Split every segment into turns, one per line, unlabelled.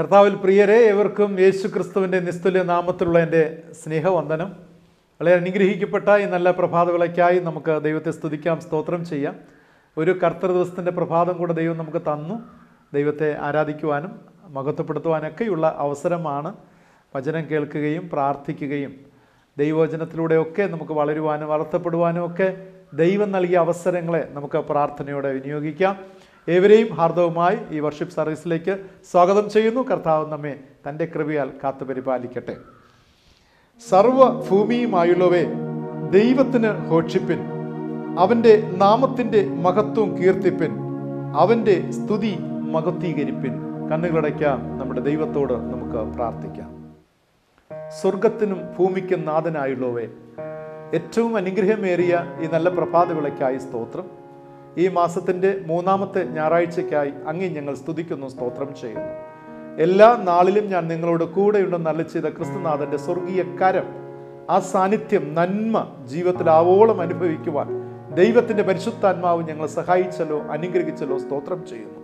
കർത്താവിൽ പ്രിയരെ ഏവർക്കും യേശു ക്രിസ്തുവിന്റെ നിസ്തുല്യ നാമത്തിലുള്ള എന്റെ സ്നേഹവന്ദനം. വളരെ അനുഗ്രഹിക്കപ്പെട്ട ഈ നല്ല പ്രഭാതവിളയ്ക്കായി നമുക്ക് ദൈവത്തെ സ്തുതിക്കാം സ്തോത്രം ചെയ്യാം. ഒരു കർത്തൃ ദിവസത്തിന്റെ പ്രഭാതം കൂടെ ദൈവം നമുക്ക് തന്നു. ദൈവത്തെ ആരാധിക്കുവാനും മഹത്വപ്പെടുത്തുവാനൊക്കെയുള്ള അവസരമാണ് വചനം കേൾക്കുകയും പ്രാർത്ഥിക്കുകയും. ദൈവവചനത്തിലൂടെയൊക്കെ നമുക്ക് വളരുവാനും വളർത്തപ്പെടുവാനും ഒക്കെ ദൈവം നൽകിയ അവസരങ്ങളെ നമുക്ക് പ്രാർത്ഥനയോടെ വിനിയോഗിക്കാം. ഏവരെയും ഹാർദവുമായി ഈ വർഷിപ്പ് സർവീസിലേക്ക് സ്വാഗതം ചെയ്യുന്നു. കർത്താവ് നമ്മെ തന്റെ കൃപയാൽ കാത്തു പരിപാലിക്കട്ടെ. സർവ ഭൂമിയുമായുള്ളവേ ദൈവത്തിന് ഘോഷിപ്പിൻ അവന്റെ നാമത്തിന്റെ മഹത്വം കീർത്തിപ്പിൻ. അവന്റെ സ്തുതി മഹത്വീകരിപ്പിൻ. കണ്ണുകളടയ്ക്കാം. നമ്മുടെ ദൈവത്തോട് നമുക്ക് പ്രാർത്ഥിക്കാം. സ്വർഗത്തിനും ഭൂമിക്കും നാഥനായുള്ളവേ ഏറ്റവും അനുഗ്രഹമേറിയ ഈ നല്ല പ്രഭാത വിളയ്ക്കായി സ്തോത്രം. ഈ മാസത്തിന്റെ മൂന്നാമത്തെ ഞായറാഴ്ചയ്ക്കായി അങ്ങേ ഞങ്ങൾ സ്തുതിക്കുന്നു സ്തോത്രം ചെയ്യുന്നു. എല്ലാ നാളിലും ഞാൻ നിങ്ങളോട് കൂടെയുണ്ടെന്ന് നല്ല ചെയ്ത ക്രിസ്തുനാഥന്റെ സ്വർഗീയ കരം ആ സാന്നിധ്യം നന്മ ജീവിതത്തിൽ ആവോളം അനുഭവിക്കുവാൻ ദൈവത്തിന്റെ പരിശുദ്ധാത്മാവ് ഞങ്ങളെ സഹായിച്ചല്ലോ അനുഗ്രഹിച്ചല്ലോ സ്തോത്രം ചെയ്യുന്നു.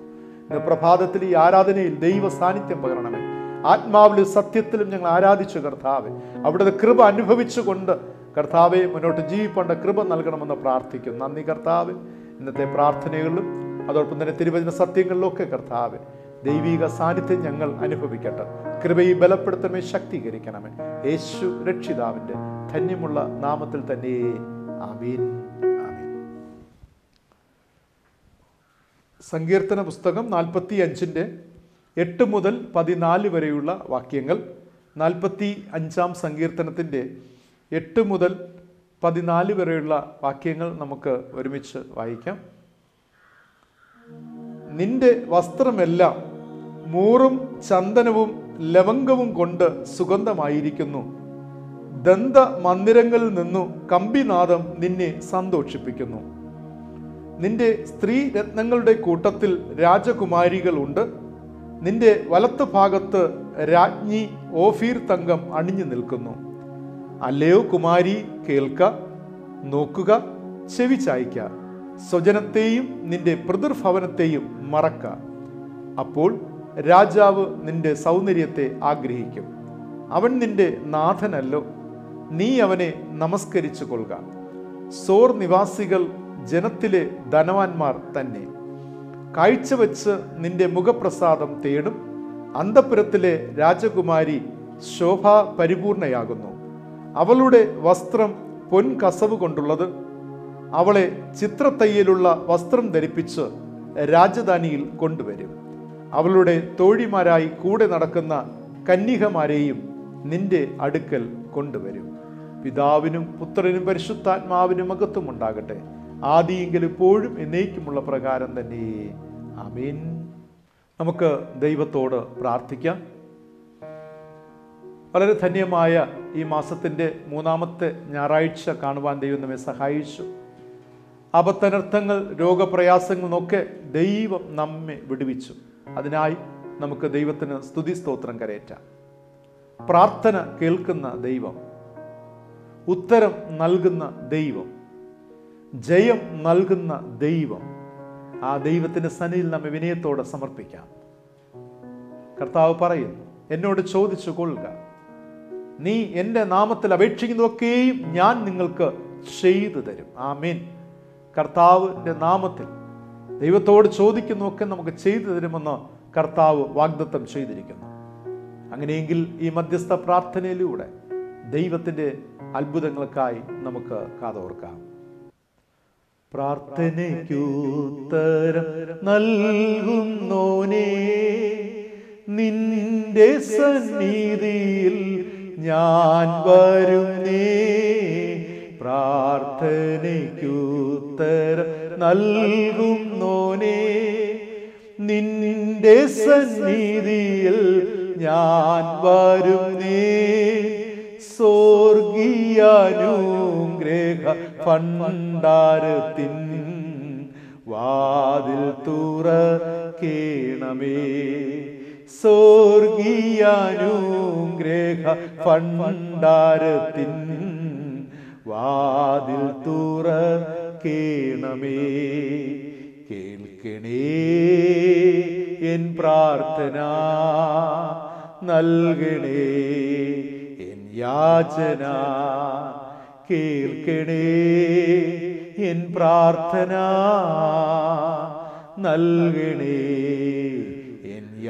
ഇന്ന് പ്രഭാതത്തിൽ ഈ ആരാധനയിൽ ദൈവ സാന്നിധ്യം പകരണമേ. ആത്മാവിലും സത്യത്തിലും ഞങ്ങൾ ആരാധിച്ചു കർത്താവെ. അവിടുത്തെ കൃപ അനുഭവിച്ചുകൊണ്ട് കർത്താവെ മുന്നോട്ട് ജീവിപ്പണ്ട കൃപ നൽകണമെന്ന് പ്രാർത്ഥിക്കും നന്ദി കർത്താവ്. ഇന്നത്തെ പ്രാർത്ഥനകളിലും അതോടൊപ്പം തന്നെ തിരുവചന സത്യങ്ങളിലൊക്കെ കർത്താവ് ദൈവിക സാന്നിധ്യം ഞങ്ങൾ അനുഭവിക്കട്ടെ. കൃപയെ ബലപ്പെടുത്തണമേ ശക്തീകരിക്കണമേ. യേശു രക്ഷിതാവിന്റെ ധന്യമുള്ള നാമത്തിൽ തന്നെ ആമീൻ. ആമീൻ. സങ്കീർത്തന പുസ്തകം നാൽപ്പത്തി അഞ്ചിന്റെ എട്ട് മുതൽ പതിനാല് വരെയുള്ള വാക്യങ്ങൾ. നാൽപ്പത്തി അഞ്ചാം സങ്കീർത്തനത്തിന്റെ എട്ട് മുതൽ പതിനാല് വരെയുള്ള വാക്യങ്ങൾ നമുക്ക് ഒരുമിച്ച് വായിക്കാം. നിന്റെ വസ്ത്രമെല്ലാം മൂറും ചന്ദനവും ലവംഗവും കൊണ്ട് സുഗന്ധമായിരിക്കുന്നു. ദന്ത മന്ദിരങ്ങളിൽ നിന്നു കമ്പിനാദം നിന്നെ സന്തോഷിപ്പിക്കുന്നു. നിന്റെ സ്ത്രീ രത്നങ്ങളുടെ കൂട്ടത്തിൽ രാജകുമാരികൾ ഉണ്ട് നിന്റെ വലത്ത് ഭാഗത്ത് രാജ്ഞി ഓഫീർ തങ്കം അണിഞ്ഞു നിൽക്കുന്നു. അല്ലയോ കുമാരി കേൾക്ക നോക്കുക ചെവി ചായ്ക്ക. സ്വജനത്തെയും നിന്റെ പ്രതിർഭവനത്തെയും മറക്ക. അപ്പോൾ രാജാവ് നിന്റെ സൗന്ദര്യത്തെ ആഗ്രഹിക്കും. അവൻ നിന്റെ നാഥനല്ലോ. നീ അവനെ നമസ്കരിച്ചു കൊള്ളുക സോർ നിവാസികൾ ജനത്തിലെ ധനവാന്മാർ തന്നെ. കാഴ്ചവെച്ച് നിന്റെ മുഖപ്രസാദം തേടും. അന്തപുരത്തിലെ രാജകുമാരി ശോഭ പരിപൂർണയാകുന്നു അവളുടെ വസ്ത്രം പൊൻകസവ് കൊണ്ടുള്ളത്. അവളെ ചിത്രത്തയ്യലുള്ള വസ്ത്രം ധരിപ്പിച്ച് രാജധാനിയിൽ കൊണ്ടുവരും. അവളുടെ തോഴിമാരായി കൂടെ നടക്കുന്ന കന്യകമാരെയും നിന്റെ അടുക്കൽ കൊണ്ടുവരും. പിതാവിനും പുത്രനും പരിശുദ്ധാത്മാവിനും അകത്തുമുണ്ടാകട്ടെ ആദിയെങ്കിൽ ഇപ്പോഴും എന്നേക്കുമുള്ള പ്രകാരം തന്നെ. അമീൻ നമുക്ക് ദൈവത്തോട് പ്രാർത്ഥിക്കാം. വളരെ ധന്യമായ ഈ മാസത്തിന്റെ മൂന്നാമത്തെ ഞായറാഴ്ച കാണുവാൻ ദൈവം നമ്മെ സഹായിച്ചു. അപത്തനർത്ഥങ്ങൾ രോഗപ്രയാസങ്ങളൊക്കെ ദൈവം നമ്മെ വിടുവിച്ചു. അതിനായി നമുക്ക് ദൈവത്തിന് സ്തുതി സ്തോത്രം കരയറ്റാം പ്രാർത്ഥന കേൾക്കുന്ന ദൈവം ഉത്തരം നൽകുന്ന ദൈവം ജയം നൽകുന്ന ദൈവം ആ ദൈവത്തിന്റെ സന്നിധിയിൽ നമ്മെ വിനയത്തോടെ സമർപ്പിക്കാം. കർത്താവ് പറയുന്നു എന്നോട് ചോദിച്ചു കൊള്ളുക. നീ എന്റെ നാമത്തിൽ അപേക്ഷിക്കുന്നതൊക്കെയും ഞാൻ നിങ്ങൾക്ക് ചെയ്തു തരും. ആ മീൻ കർത്താവിന്റെ നാമത്തിൽ ദൈവത്തോട് ചോദിക്കുന്നതൊക്കെ നമുക്ക് ചെയ്തു തരുമെന്ന് കർത്താവ് വാഗ്ദത്തം ചെയ്തിരിക്കുന്നു. അങ്ങനെയെങ്കിൽ ഈ മധ്യസ്ഥ പ്രാർത്ഥനയിലൂടെ ദൈവത്തിന്റെ അത്ഭുതങ്ങൾക്കായി നമുക്ക് കാതോർക്കാം. പ്രാർത്ഥനയ്ക്കുത്തരം നൽകുന്നോനേ നിന്റെ സന്നിധിയിൽ ഞാൻ വരും വരുന്നേ പ്രാർത്ഥനയ്ക്കുത്തരം നൽകുന്നോനേ നിന്റെ സന്നിധിയിൽ ഞാൻ വരും വരുന്നേ സ്വർഗീയാനുഗ്രഹ ഭണ്ഡാരത്തിൻ വാതിൽ തുറക്കേണമേ. സ്വർഗീയാനുഗ്രഹ ഭണ്ഡാരത്തിൻ വാതിൽ തുറക്കേണമേ. കേൾക്കണേ എൻ പ്രാർത്ഥന നൽകണേ എൻ യാചന കേൾക്കണേ എൻ പ്രാർത്ഥന നൽകണേ.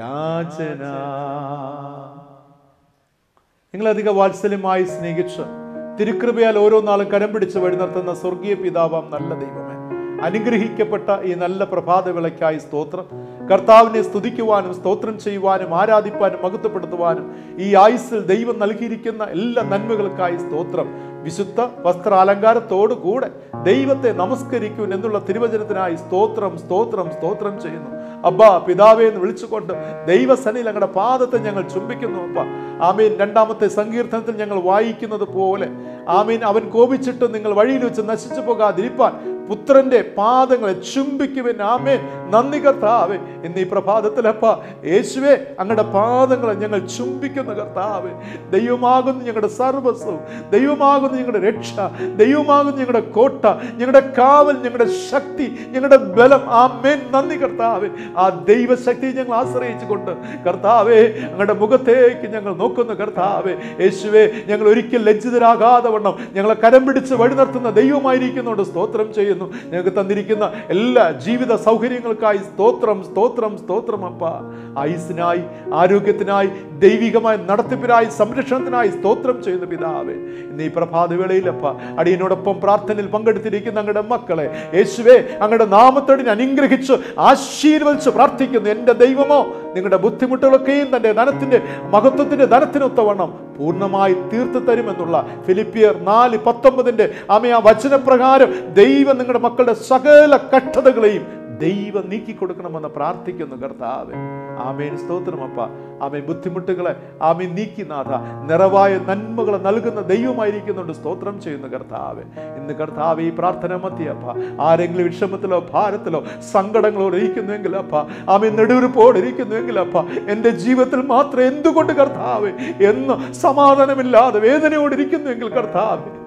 യാചന നിങ്ങളധിക വാത്സല്യമായി സ്നേഹിച്ച് തിരുക്കൃപയാൽ ഓരോ നാളും കരം പിടിച്ച് വഴി നിർത്തുന്ന സ്വർഗീയ പിതാവാം നല്ല ദൈവമേ. അനുഗ്രഹിക്കപ്പെട്ട ഈ നല്ല പ്രഭാത വിളയ്ക്കായി സ്തോത്രം. കർത്താവിനെ സ്തുതിക്കുവാനും സ്തോത്രം ചെയ്യുവാനും ആരാധിപ്പാനും മഹത്വപ്പെടുത്തുവാനും ഈ ആയുസ്സിൽ ദൈവം നൽകിയിരിക്കുന്ന എല്ലാ നന്മകൾക്കായി സ്തോത്രം. വിശുദ്ധ വസ്ത്രാലങ്കാരത്തോടുകൂടെ ദൈവത്തെ നമസ്കരിക്കും എന്നുള്ള തിരുവചനത്തിനായി സ്തോത്രം സ്തോത്രം സ്തോത്രം ചെയ്യുന്നു. അബ്ബാ പിതാവേ എന്ന് വിളിച്ചുകൊണ്ട് ദൈവസനിൽ ഞങ്ങളുടെ പാദത്തെ ഞങ്ങൾ ചുംബിക്കുന്നു അപ്പ. ആമീൻ. രണ്ടാമത്തെ സങ്കീർത്തനത്തിൽ ഞങ്ങൾ വായിക്കുന്നത് പോലെ ആമീൻ അവൻ കോപിച്ചിട്ട് നിങ്ങൾ വഴിയിൽ വെച്ച് നശിച്ചു പോകാതിരിപ്പാൻ പുത്രന്റെ പാദങ്ങളെ ചുംബിക്കുവൻ. ആമേ നന്ദി കർത്താവേ. ഇന്ന് ഈ പ്രഭാതത്തിലപ്പ യേശുവേ അങ്ങയുടെ പാദങ്ങളെ ഞങ്ങൾ ചുംബിക്കുന്ന കർത്താവേ. ദൈവമാകുന്നു ഞങ്ങളുടെ സർവസ്വം ദൈവമാകുന്നു ഞങ്ങളുടെ രക്ഷ. ദൈവമാകുന്നു ഞങ്ങളുടെ കോട്ട. ഞങ്ങളുടെ കാവൽ ഞങ്ങളുടെ ശക്തി ഞങ്ങളുടെ ബലം. ആമേൻ. നന്ദി കർത്താവേ. ആ ദൈവശക്തി ഞങ്ങൾ ആശ്രയിച്ചുകൊണ്ട് കർത്താവേ അങ്ങയുടെ മുഖത്തേക്ക് ഞങ്ങൾ നോക്കുന്നു കർത്താവേ. യേശുവേ ഞങ്ങൾ ഒരിക്കൽ ലജ്ജിതരാകാതെ വണ്ണം ഞങ്ങളെ കരം പിടിച്ച് വഴി നിർത്തുന്ന ദൈവമായിരിക്കുന്നുണ്ട് സ്തോത്രം ചെയ്യുന്നു. ഞങ്ങൾക്ക് തന്നിരിക്കുന്ന എല്ലാ ജീവിത സൗകര്യങ്ങൾക്കായി സ്തോത്രം സ്തോത്രം സ്തോത്രം അപ്പ. ആയുസിനായി ആരോഗ്യത്തിനായി ദൈവികമായ നടത്തിപ്പിനായി സംരക്ഷണത്തിനായി സ്തോത്രം ചെയ്യുന്ന പിതാവേ. ഇന്ന് ഈ പ്രഭാതവേളയിൽ അപ്പ അടിയനോടൊപ്പം പ്രാർത്ഥനയിൽ പങ്കെടുത്തിരിക്കുന്ന അങ്ങയുടെ മക്കളെ യേശുവേ അങ്ങയുടെ നാമത്തോടിനെ അനുഗ്രഹിച്ച് ആശീർവദിച്ച് പ്രാർത്ഥിക്കുന്നു. എന്റെ ദൈവമോ നിങ്ങളുടെ ബുദ്ധിമുട്ടുകളൊക്കെയും തന്റെ ധനത്തിന്റെ മഹത്വത്തിന്റെ ധനത്തിനൊത്തവണ്ണം പൂർണമായി തീർത്തു തരുമെന്നുള്ള ഫിലിപ്പിയർ നാല് പത്തൊമ്പതിന്റെ ആമേ വചനപ്രകാരം ദൈവം നിങ്ങളുടെ മക്കളുടെ സകല കഷ്ടതകളെയും ദൈവം നീക്കിക്കൊടുക്കണമെന്ന് പ്രാർത്ഥിക്കുന്നു കർത്താവ്. ആമേൻ. സ്തോത്രമപ്പ ആമേ ബുദ്ധിമുട്ടുകളെ ആമേൻ. നീക്കിനാഥ നിറവായ നന്മകളെ നൽകുന്ന ദൈവമായിരിക്കുന്നുണ്ട്. സ്തോത്രം ചെയ്യുന്ന കർത്താവ്. ഇന്ന് കർത്താവ് ഈ പ്രാർത്ഥന മത്തിയപ്പ ആരെങ്കിലും വിഷമത്തിലോ ഭാരത്തിലോ സങ്കടങ്ങളോട് ഇരിക്കുന്നുവെങ്കിൽ അപ്പ. ആമേൻ. നെടുവിരിപ്പോടെ ഇരിക്കുന്നുവെങ്കിൽ അപ്പ. എന്റെ ജീവിതത്തിൽ മാത്രം എന്തുകൊണ്ട് കർത്താവ് എന്ന് സമാധാനമില്ലാതെ വേദനയോട് ഇരിക്കുന്നുവെങ്കിൽ കർത്താവ്.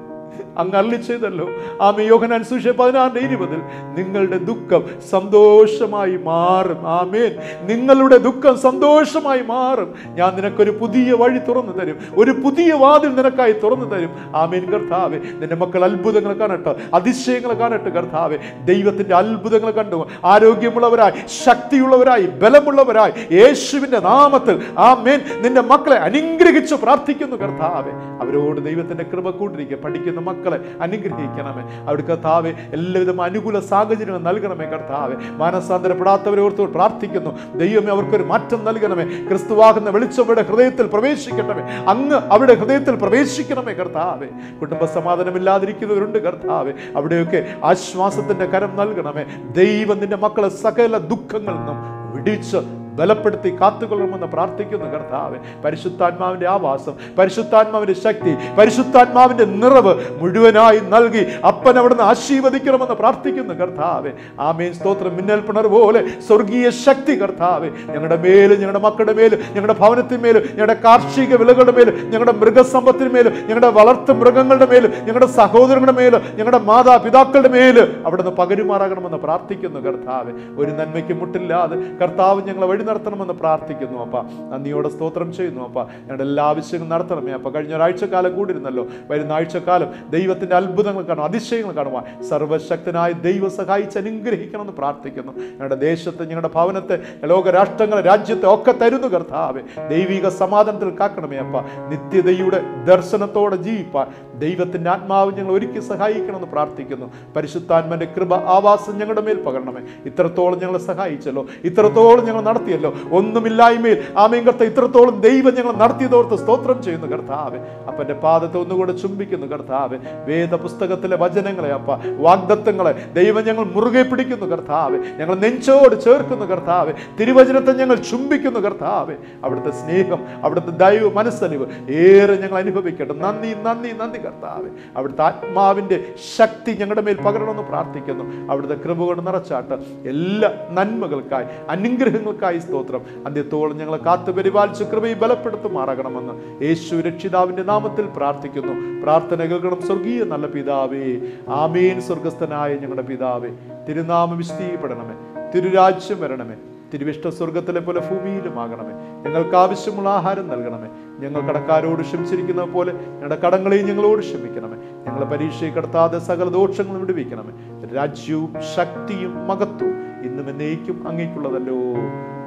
അങ്ങ് അള്ളി ചെയ്തല്ലോ ആമേ യോഹനാൻ സുഷ പതിനാറിന്റെ ഇരുപതിൽ നിങ്ങളുടെ ദുഃഖം സന്തോഷമായി മാറും. ആമേൻ. നിങ്ങളുടെ ദുഃഖം സന്തോഷമായി മാറും. ഞാൻ നിനക്കൊരു പുതിയ വഴി തുറന്നു തരും. ഒരു പുതിയ വാതിൽ നിനക്കായി തുറന്നു തരും. ആമേൻ. കർത്താവെ നിന്റെ മക്കൾ അത്ഭുതങ്ങൾ കാണട്ടെ. അതിശയങ്ങൾ കാണട്ടെ കർത്താവെ. ദൈവത്തിന്റെ അത്ഭുതങ്ങൾ കണ്ടു. ആരോഗ്യമുള്ളവരായി ശക്തിയുള്ളവരായി ബലമുള്ളവരായി യേശുവിന്റെ നാമത്തിൽ. ആമേൻ. നിന്റെ മക്കളെ അനുഗ്രഹിച്ചു പ്രാർത്ഥിക്കുന്നു കർത്താവെ. അവരോട് ദൈവത്തിന്റെ കൃപ കൂട്ടിരിക്കുക പഠിക്കുന്ന മക്കളെ അനുഗ്രഹിക്കണമേ. അവിടെ കർത്താവെ എല്ലാവിധം അനുകൂല സാഹചര്യങ്ങൾ നൽകണമേ കർത്താവെ. മാനസാന്തരപ്പെടാത്തവരെ ഓർത്ത് പ്രാർത്ഥിക്കുന്നു. ദൈവമേ അവർക്കൊരു മാറ്റം നൽകണമേ. ക്രിസ്തുവാകുന്ന വെളിച്ചം അവരുടെ ഹൃദയത്തിൽ പ്രവേശിക്കണമേ. അങ്ങ് അവരുടെ ഹൃദയത്തിൽ പ്രവേശിക്കണമേ കർത്താവെ. കുടുംബ സമാധാനമില്ലാതിരിക്കുന്നവരുണ്ട് കർത്താവെ. അവിടെയൊക്കെ ആശ്വാസത്തിന്റെ കരം നൽകണമേ. ദൈവം നിന്റെ മക്കളെ സകല ദുഃഖങ്ങളിൽ നിന്നും വിടിച്ച് ബലപ്പെടുത്തി കാത്തുകൊള്ളണമെന്ന് പ്രാർത്ഥിക്കുന്നു കർത്താവ്. പരിശുദ്ധാത്മാവിന്റെ ആവാസം പരിശുദ്ധാത്മാവിന്റെ ശക്തി പരിശുദ്ധാത്മാവിന്റെ നിറവ് മുഴുവനായി നൽകി അപ്പൻ അവിടുന്ന് ആശീർവദിക്കണമെന്ന് പ്രാർത്ഥിക്കുന്നു കർത്താവ്. ആമേൻ. സ്തോത്രം. മിന്നൽ പിണർ പോലെ സ്വർഗീയ ശക്തി കർത്താവ്. ഞങ്ങളുടെ മേലും ഞങ്ങളുടെ മക്കളുടെ മേലും ഞങ്ങളുടെ ഭവനത്തിന്മേലും ഞങ്ങളുടെ കാർഷിക വിളകളുടെ മേലും ഞങ്ങളുടെ മൃഗസമ്പത്തിന് മേലും ഞങ്ങളുടെ വളർത്തു മൃഗങ്ങളുടെ മേലും ഞങ്ങളുടെ സഹോദരങ്ങളുടെ മേലും ഞങ്ങളുടെ മാതാപിതാക്കളുടെ മേലും അവിടുന്ന് പകരുമാറാകണമെന്ന് പ്രാർത്ഥിക്കുന്നു കർത്താവ്. ഒരു നന്മയ്ക്ക് മുട്ടില്ലാതെ കർത്താവ് ഞങ്ങളെ വഴി നടത്തണമെന്ന് പ്രാർത്ഥിക്കുന്നു അപ്പ. നന്ദിയോടെ സ്തോത്രം ചെയ്യുന്നു അപ്പ. ഞങ്ങളുടെ എല്ലാ ആവശ്യങ്ങളും നടത്തണമേ അപ്പ. കഴിഞ്ഞ ഒരാഴ്ചക്കാലം കൂടിയിരുന്നല്ലോ വരുന്ന ആഴ്ചക്കാലം ദൈവത്തിന്റെ അത്ഭുതങ്ങൾ കാണും അതിശയങ്ങൾ കാണുവാൻ സർവശക്തനായ ദൈവം സഹായിച്ച് അനുഗ്രഹിക്കണമെന്ന് പ്രാർത്ഥിക്കുന്നു. ഞങ്ങളുടെ ദേശത്തെ ഞങ്ങളുടെ ഭവനത്തെ ലോകരാഷ്ട്രങ്ങളെ രാജ്യത്തെ ഒക്കെ തരുന്നു കർത്താവെ. ദൈവിക സമാധാനത്തിൽ കാക്കണമേ അപ്പ. നിത്യതയുടെ ദർശനത്തോടെ ജീവിപ്പാൻ ദൈവത്തിന്റെ ആത്മാവ് ഞങ്ങൾ ഒരുക്കി സഹായിക്കണമെന്ന് പ്രാർത്ഥിക്കുന്നു. പരിശുദ്ധാത്മന്റെ കൃപ ആവാസം ഞങ്ങളുടെ മേൽ പകരണമേ. ഇത്രത്തോളം ഞങ്ങളെ സഹായിച്ചല്ലോ ഇത്രത്തോളം ഞങ്ങൾ നടത്തിയല്ലോ ഒന്നുമില്ലായ്മയിൽ. ആമേൻ. കർത്ത ഇത്രത്തോളം ദൈവം ഞങ്ങൾ നടത്തിയതോർത്ത് സ്തോത്രം ചെയ്യുന്നു കർത്താവ്. അപ്പന്റെ പാദത്തെ ഒന്നുകൂടെ ചുംബിക്കുന്നു കർത്താവ്. വേദപുസ്തകത്തിലെ വചനങ്ങളെ അപ്പ വാഗ്ദത്വങ്ങളെ ദൈവം ഞങ്ങൾ മുറുകെ പിടിക്കുന്നു കർത്താവ്. ഞങ്ങൾ നെഞ്ചോട് ചേർക്കുന്നു കർത്താവ്. തിരുവചനത്തെ ഞങ്ങൾ ചുംബിക്കുന്നു കർത്താവ്. അവിടുത്തെ സ്നേഹം അവിടുത്തെ ദൈവ മനസ്സലിവ് ഏറെ ഞങ്ങൾ അനുഭവിക്കട്ടെ. നന്ദി നന്ദി നന്ദി കർത്താവ്. അവിടുത്തെ ആത്മാവിന്റെ ശക്തി ഞങ്ങളുടെ മേൽ പകരണമെന്ന് പ്രാർത്ഥിക്കുന്നു. അവിടുത്തെ കൃപ നിറച്ചാട്ട് എല്ലാ നന്മകൾക്കായി അനുഗ്രഹങ്ങൾക്കായി സ്തോത്രം. അന്ത്യത്തോളം ഞങ്ങളെ കാത്തു പരിപാലിച്ച് കൃപയെ ബലപ്പെടുത്തുമാറാകണമെന്ന് യേശു രക്ഷിതാവിന്റെ നാമത്തിൽ പ്രാർത്ഥിക്കുന്നു. പ്രാർത്ഥന കേൾക്കണം സ്വർഗീയ നല്ല പിതാവേ. ആമീൻ സ്വർഗസ്ഥനായ ഞങ്ങളുടെ പിതാവേ. തിരുനാമം വിശദീകപ്പെടണമേ തിരുരാജ്യം വരണമേ. തിരുവിഷ്ട സ്വർഗത്തിലെ പോലെ ഭൂമിയിലുമാകണമേ ഞങ്ങൾക്ക് ആവശ്യമുള്ള ആഹാരം നൽകണമേ. ഞങ്ങൾ കടക്കാരോട് ക്ഷമിച്ചിരിക്കുന്ന പോലെ ഞങ്ങളുടെ കടങ്ങളെയും ഞങ്ങളോട് ക്ഷമിക്കണമേ. ഞങ്ങളെ പരീക്ഷയെ കടത്താതെ സകല ദോഷങ്ങളും വിടുവിക്കണമേ. രാജ്യവും ശക്തിയും മകത്വവും ഇന്നും എന്നേക്കും അങ്ങേക്കുള്ളതല്ലോ.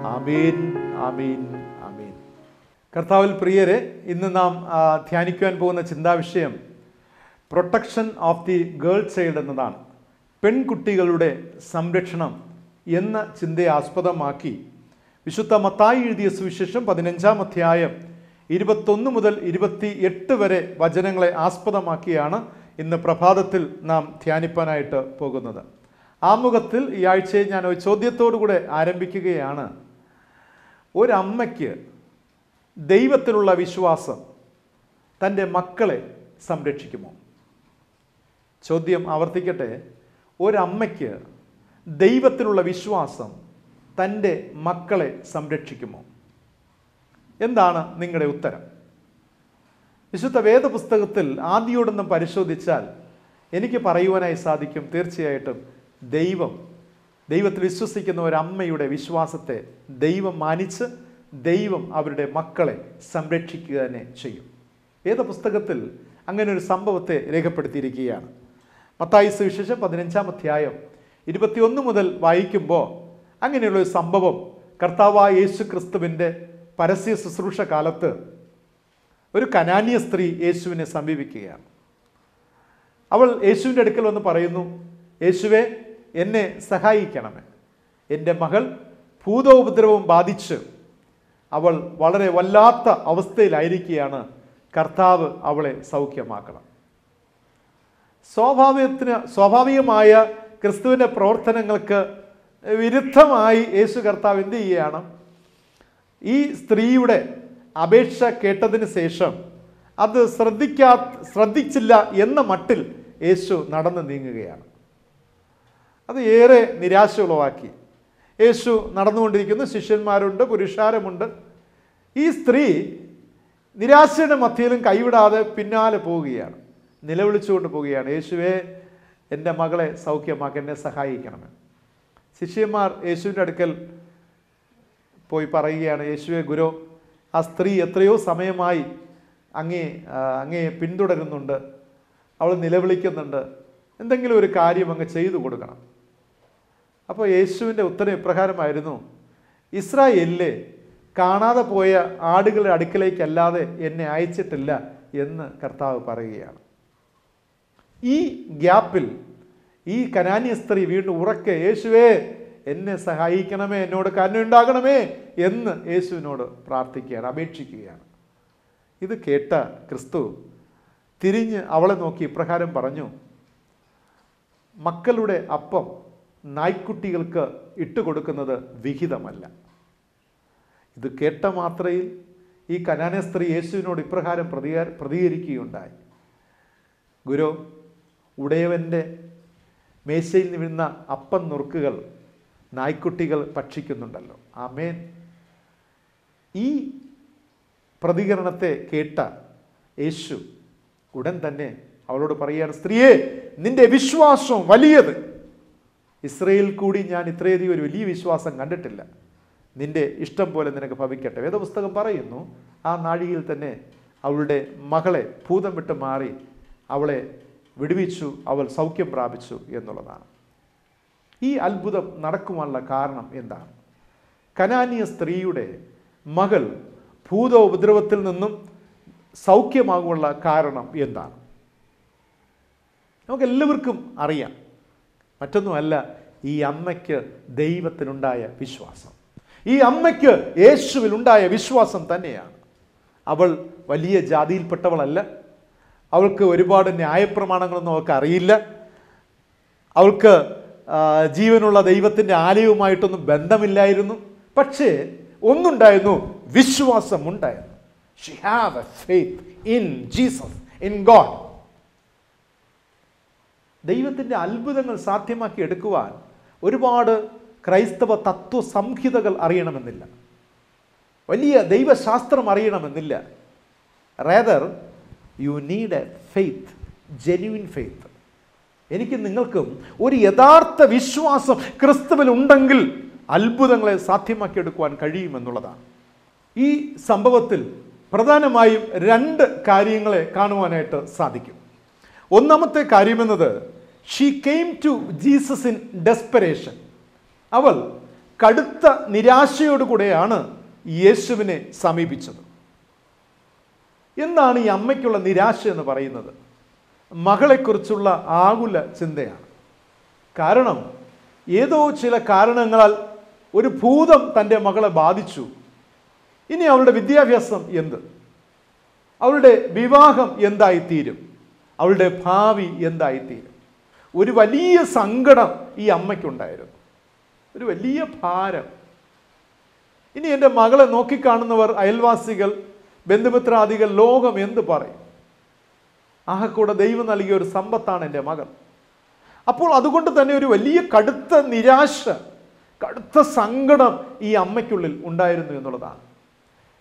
ആമേൻ ആമീൻ ആമീൻ. കർത്താവിൽ പ്രിയരെ ഇന്ന് നാം ധ്യാനിക്കുവാൻ പോകുന്ന ചിന്താവിഷയം protection of the girl child എന്നതാണ്. പെൺകുട്ടികളുടെ സംരക്ഷണം എന്ന ചിന്തയെ ആസ്പദമാക്കി വിശുദ്ധ മത്തായി എഴുതിയ സുവിശേഷം പതിനഞ്ചാം അധ്യായം ഇരുപത്തൊന്ന് മുതൽ ഇരുപത്തി എട്ട് വരെ വചനങ്ങളെ ആസ്പദമാക്കിയാണ് ഇന്ന് പ്രഭാതത്തിൽ നാം ധ്യാനിപ്പാനായിട്ട് പോകുന്നത്. ആമുഖത്തിൽ ഈ ആഴ്ചയെ ഞാൻ ഒരു ചോദ്യത്തോടു കൂടെ ആരംഭിക്കുകയാണ്. ഒരമ്മയ്ക്ക് ദൈവത്തിലുള്ള വിശ്വാസം തന്റെ മക്കളെ സംരക്ഷിക്കുമോ? ചോദ്യം ആവർത്തിക്കട്ടെ. ഒരമ്മയ്ക്ക് ദൈവത്തിലുള്ള വിശ്വാസം തന്റെ മക്കളെ സംരക്ഷിക്കുമോ? എന്താണ് നിങ്ങളുടെ ഉത്തരം? വിശുദ്ധ വേദപുസ്തകത്തിൽ ആദ്യോടൊന്നും പരിശോധിച്ചാൽ എനിക്ക് പറയുവാനായി സാധിക്കും തീർച്ചയായിട്ടും ദൈവം ദൈവത്തിൽ വിശ്വസിക്കുന്ന ഒരു അമ്മയുടെ വിശ്വാസത്തെ ദൈവം മാനിച്ച് ദൈവം അവരുടെ മക്കളെ സംരക്ഷിക്കുക തന്നെ ചെയ്യും. ഏത് പുസ്തകത്തിൽ അങ്ങനെ ഒരു സംഭവത്തെ രേഖപ്പെടുത്തിയിരിക്കുകയാണ്? മത്തായി സുവിശേഷം പതിനഞ്ചാം അധ്യായം ഇരുപത്തിയൊന്ന് മുതൽ വായിക്കുമ്പോൾ അങ്ങനെയുള്ള ഒരു സംഭവം കർത്താവായ യേശു ക്രിസ്തുവിന്റെ പരസ്യ ശുശ്രൂഷ കാലത്ത് ഒരു കനാനിയ സ്ത്രീ യേശുവിനെ സമീപിക്കുകയാണ്. അവൾ യേശുവിന്റെ അടുക്കൽ വന്ന് പറയുന്നു യേശുവെ എന്നെ സഹായിക്കണമേ. എന്റെ മകൾ ഭൂതോപദ്രവം ബാധിച്ച് അവൾ വളരെ വല്ലാത്ത അവസ്ഥയിലായിരിക്കുകയാണ് കർത്താവ് അവളെ സൗഖ്യമാക്കണം. സ്വാഭാവികത്തിന് സ്വാഭാവികമായ ക്രിസ്തുവിന്റെ പ്രവർത്തനങ്ങൾക്ക് വിരുദ്ധമായി യേശു കർത്താവ് എന്ത് ചെയ്യുകയാണ്? ഈ സ്ത്രീയുടെ അപേക്ഷ കേട്ടതിന് ശേഷം അത് ശ്രദ്ധിക്കാ ശ്രദ്ധിച്ചില്ല എന്ന മട്ടിൽ യേശു നടന്നു നീങ്ങുകയാണ്. അത് ഏറെ നിരാശ ഉളവാക്കി യേശു നടന്നുകൊണ്ടിരിക്കുന്നു ശിഷ്യന്മാരുണ്ട് പുരുഷാരമുണ്ട്. ഈ സ്ത്രീ നിരാശയുടെ മധ്യയിലും കൈവിടാതെ പിന്നാലെ പോവുകയാണ് നിലവിളിച്ചുകൊണ്ട് പോവുകയാണ്. യേശുവെ എന്റെ മകളെ സൗഖ്യമാക്കി എന്നെ സഹായിക്കണമേ. ശിഷ്യന്മാർ യേശുവിന്റെ അടുക്കൽ പോയി പറയുകയാണ് യേശുവെ ഗുരു ആ സ്ത്രീ എത്രയോ സമയമായി അങ്ങേ അങ്ങേ പിന്തുടരുന്നുണ്ട് അവൾ നിലവിളിക്കുന്നുണ്ട്. എന്തെങ്കിലും ഒരു കാര്യം അങ്ങ് ചെയ്തു കൊടുക്കണം. അപ്പോൾ യേശുവിന്റെ ഉത്തരം ഇപ്രകാരമായിരുന്നു ഇസ്രായേലിലെ കാണാതെ പോയ ആടുകളുടെ അടുക്കലേക്കല്ലാതെ എന്നെ അയച്ചിട്ടില്ല എന്ന് കർത്താവ് പറയുകയാണ്. ഈ ഗ്യാപ്പിൽ ഈ കനാന്യ സ്ത്രീ വീണ്ടും ഉറക്കെ യേശുവേ എന്നെ സഹായിക്കണമേ എന്നോട് കരുണയുണ്ടാകണമേ എന്ന് യേശുവിനോട് പ്രാർത്ഥിക്കുകയാണ് അപേക്ഷിക്കുകയാണ്. ഇത് കേട്ട ക്രിസ്തു തിരിഞ്ഞ് അവളെ നോക്കി ഇപ്രകാരം പറഞ്ഞു മക്കളുടെ അപ്പം നായ്ക്കുട്ടികൾക്ക് ഇട്ടുകൊടുക്കുന്നത് വിഹിതമല്ല. ഇത് കേട്ട മാത്രയിൽ ഈ കനാന സ്ത്രീ യേശുവിനോട് ഇപ്രകാരം പ്രതികാര പ്രതികരിക്കുകയുണ്ടായി. ഗുരു ഉടയവന്റെ മേശയിൽ നിന്ന അപ്പം നുറുക്കുകൾ നായ്ക്കുട്ടികൾ ഭക്ഷിക്കുന്നുണ്ടല്ലോ. ആമേൻ. ഈ പ്രതികരണത്തെ കേട്ട യേശു ഉടൻ തന്നെ അവളോട് പറയുകയാണ് സ്ത്രീയെ നിന്റെ വിശ്വാസം വലിയത്. ഇസ്രയേൽ കൂടി ഞാൻ ഇത്രയധികം ഒരു വലിയ വിശ്വാസം കണ്ടിട്ടില്ല. നിന്റെ ഇഷ്ടം പോലെ നിനക്ക് ഭവിക്കട്ടെ. വേദപുസ്തകം പറയുന്നു ആ നാഴികയിൽ തന്നെ അവളുടെ മകളെ ഭൂതം വിട്ട് മാറി അവളെ വിടുവിച്ചു അവൾ സൗഖ്യം പ്രാപിച്ചു എന്നുള്ളതാണ്. ഈ അത്ഭുതം നടക്കുവാനുള്ള കാരണം എന്താണ്? കനാനിയ സ്ത്രീയുടെ മകൾ ഭൂത ഉപദ്രവത്തിൽ നിന്നും സൗഖ്യമാകുവാനുള്ള കാരണം എന്താണ്? നമുക്കെല്ലാവർക്കും അറിയാം. മറ്റൊന്നുമല്ല ഈ അമ്മയ്ക്ക് ദൈവത്തിനുണ്ടായ വിശ്വാസം. ഈ അമ്മയ്ക്ക് യേശുവിലുണ്ടായ വിശ്വാസം തന്നെയാണ്. അവൾ വലിയ ജാതിയിൽപ്പെട്ടവളല്ല. അവൾക്ക് ഒരുപാട് ന്യായപ്രമാണങ്ങളൊന്നും അവൾക്ക് അറിയില്ല. അവൾക്ക് ജീവനുള്ള ദൈവത്തിന്റെ ആലയവുമായിട്ടൊന്നും ബന്ധമില്ലായിരുന്നു. പക്ഷേ ഒന്നുണ്ടായിരുന്നു വിശ്വാസം ഉണ്ടായിരുന്നു she have a faith in Jesus in God ദൈവത്തിന്റെ അത്ഭുതങ്ങൾ സാധ്യമാക്കി എടുക്കുവാൻ ഒരുപാട് ക്രൈസ്തവ തത്വ സംഹിതകൾ അറിയണമെന്നില്ല. വലിയ ദൈവശാസ്ത്രം അറിയണമെന്നില്ല. Rather you need a faith genuine faith എനിക്ക് നിങ്ങൾക്കും ഒരു യഥാർത്ഥ വിശ്വാസം ക്രിസ്തുവിൽ ഉണ്ടെങ്കിൽ അത്ഭുതങ്ങളെ സാധ്യമാക്കിയെടുക്കുവാൻ കഴിയുമെന്നുള്ളതാണ് ഈ സംഭവത്തിൽ പ്രധാനമായും രണ്ട് കാര്യങ്ങളെ കാണുവാനായിട്ട് സാധിക്കും. ഒന്നാമത്തെ കാര്യമെന്നത് she came to Jesus in desperation അവൾ കടുത്ത നിരാശയോടുകൂടെയാണ് യേശുവിനെ സമീപിച്ചത്. എന്താണ് ഈ അമ്മയ്ക്കുള്ള നിരാശ എന്ന് പറയുന്നത്? മകളെക്കുറിച്ചുള്ള ആകുല ചിന്തയാണ്. കാരണം ഏതോ ചില കാരണങ്ങളാൽ ഒരു ഭൂതം തന്റെ മകളെ ബാധിച്ചു. ഇനി അവളുടെ വിദ്യാഭ്യാസം എന്ത്? അവളുടെ വിവാഹം എന്തായിത്തീരും? അവളുടെ ഭാവി എന്തായിത്തീരും? ഒരു വലിയ സങ്കടം ഈ അമ്മയ്ക്കുണ്ടായിരുന്നു. ഒരു വലിയ ഭാരം. ഇനി എന്റെ മകളെ നോക്കിക്കാണുന്നവർ അയൽവാസികൾ ബന്ധുമിത്രാദികൾ ലോകം എന്ത് പറയും? ആഹക്കൂടെ ദൈവം നൽകിയ ഒരു സമ്പത്താണ് എന്റെ മകൾ അപ്പോൾ അതുകൊണ്ട് തന്നെ ഒരു വലിയ കടുത്ത നിരാശ കടുത്ത സങ്കടം ഈ അമ്മയ്ക്കുള്ളിൽ ഉണ്ടായിരുന്നു എന്നുള്ളതാണ്.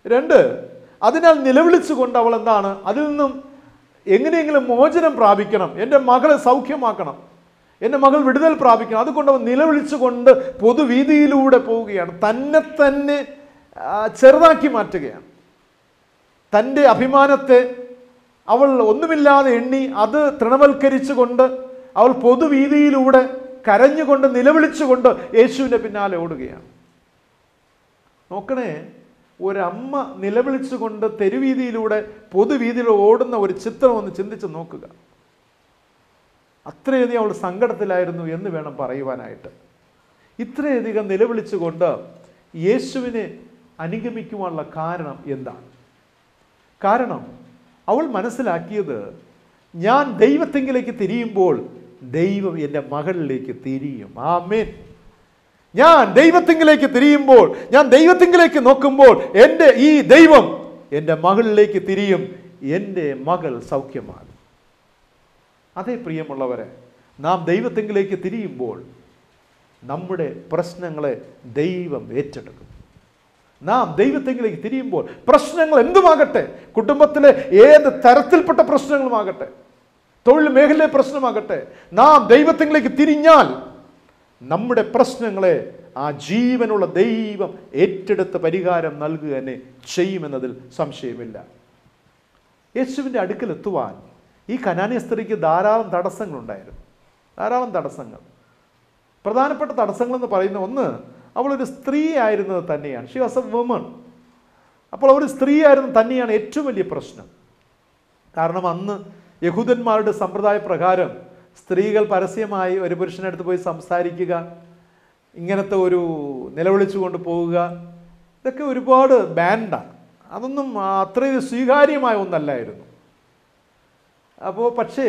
രണ്ട് അതിനാൽ നിലവിളിച്ചുകൊണ്ട് അവൾ എന്താണ്? അതിൽ നിന്നും എങ്ങനെയെങ്കിലും മോചനം പ്രാപിക്കണം. എന്റെ മകളെ സൗഖ്യമാക്കണം. എന്റെ മകൾ വിടുതൽ പ്രാപിക്കണം. അതുകൊണ്ട് അവൻ നിലവിളിച്ചുകൊണ്ട് പൊതുവീതിയിലൂടെ പോവുകയാണ്. തന്നെ തന്നെ ചെറുതാക്കി മാറ്റുകയാണ്. തന്റെ അഭിമാനത്തെ അവൾ ഒന്നുമില്ലാതെ എണ്ണി അത് തൃണവൽക്കരിച്ചുകൊണ്ട് അവൾ പൊതുവീതിയിലൂടെ കരഞ്ഞുകൊണ്ട് നിലവിളിച്ചുകൊണ്ട് യേശുവിന്റെ പിന്നാലെ ഓടുകയാണ്. നോക്കണേ ഒരമ്മ നിലവിളിച്ചുകൊണ്ട് തെരുവീതിയിലൂടെ പൊതുവീതിയിൽ ഓടുന്ന ഒരു ചിത്രം ഒന്ന് ചിന്തിച്ച് നോക്കുക. അത്രയധികം അവൾ സങ്കടത്തിലായിരുന്നു എന്ന് വേണം പറയുവാനായിട്ട്. ഇത്രയധികം നിലവിളിച്ചുകൊണ്ട് യേശുവിനെ അനുഗമിക്കുവാനുള്ള കാരണം എന്താണ്? കാരണം അവൾ മനസ്സിലാക്കിയത് ഞാൻ ദൈവത്തെങ്കിലേക്ക് തിരിയുമ്പോൾ ദൈവം എന്റെ മകളിലേക്ക് തിരിയും. ആ ആമേൻ. ഞാൻ ദൈവത്തിങ്കിലേക്ക് തിരിയുമ്പോൾ ഞാൻ ദൈവത്തിങ്കിലേക്ക് നോക്കുമ്പോൾ എന്റെ ഈ ദൈവം എന്റെ മകളിലേക്ക് തിരിയും എന്റെ മകൾ സൗഖ്യമാണ്. അതേ പ്രിയമുള്ളവരെ നാം ദൈവത്തിങ്കിലേക്ക് തിരിയുമ്പോൾ നമ്മുടെ പ്രശ്നങ്ങളെ ദൈവം ഏറ്റെടുക്കും. നാം ദൈവത്തെങ്കിലേക്ക് തിരിയുമ്പോൾ പ്രശ്നങ്ങൾ എന്തുമാകട്ടെ കുടുംബത്തിലെ ഏത് തരത്തിൽപ്പെട്ട പ്രശ്നങ്ങളുമാകട്ടെ തൊഴിൽ മേഖലയിലെ പ്രശ്നമാകട്ടെ നാം ദൈവത്തെങ്കിലേക്ക് തിരിഞ്ഞാൽ നമ്മുടെ പ്രശ്നങ്ങളെ ആ ജീവനുള്ള ദൈവം ഏറ്റെടുത്ത പരിഹാരം നൽകുക തന്നെ ചെയ്യുമെന്നതിൽ സംശയമില്ല. യേശുവിന്റെ അടുക്കൽ എത്തുവാൻ ഈ കനാനിയ സ്ത്രീക്ക് ധാരാളം തടസ്സങ്ങളുണ്ടായിരുന്നു. ധാരാളം തടസ്സങ്ങൾ. പ്രധാനപ്പെട്ട തടസ്സങ്ങളെന്ന് പറയുന്ന ഒന്ന് അവളൊരു സ്ത്രീ ആയിരുന്നത് തന്നെയാണ്. ഷി വാസ് എ വുമൺ അപ്പോൾ അവർ സ്ത്രീ ആയിരുന്നു തന്നെയാണ് ഏറ്റവും വലിയ പ്രശ്നം. കാരണം അന്ന് യഹൂദന്മാരുടെ സമ്പ്രദായ പ്രകാരം സ്ത്രീകൾ പരസ്യമായി ഒരു പുരുഷനടുത്ത് പോയി സംസാരിക്കുക ഇങ്ങനത്തെ ഒരു നിലവിളിച്ചുകൊണ്ട് പോവുക ഇതൊക്കെ ഒരുപാട് ബാൻഡാണ് അതൊന്നും അത്രയും സ്വീകാര്യമായ ഒന്നല്ലായിരുന്നു. അപ്പോൾ പക്ഷേ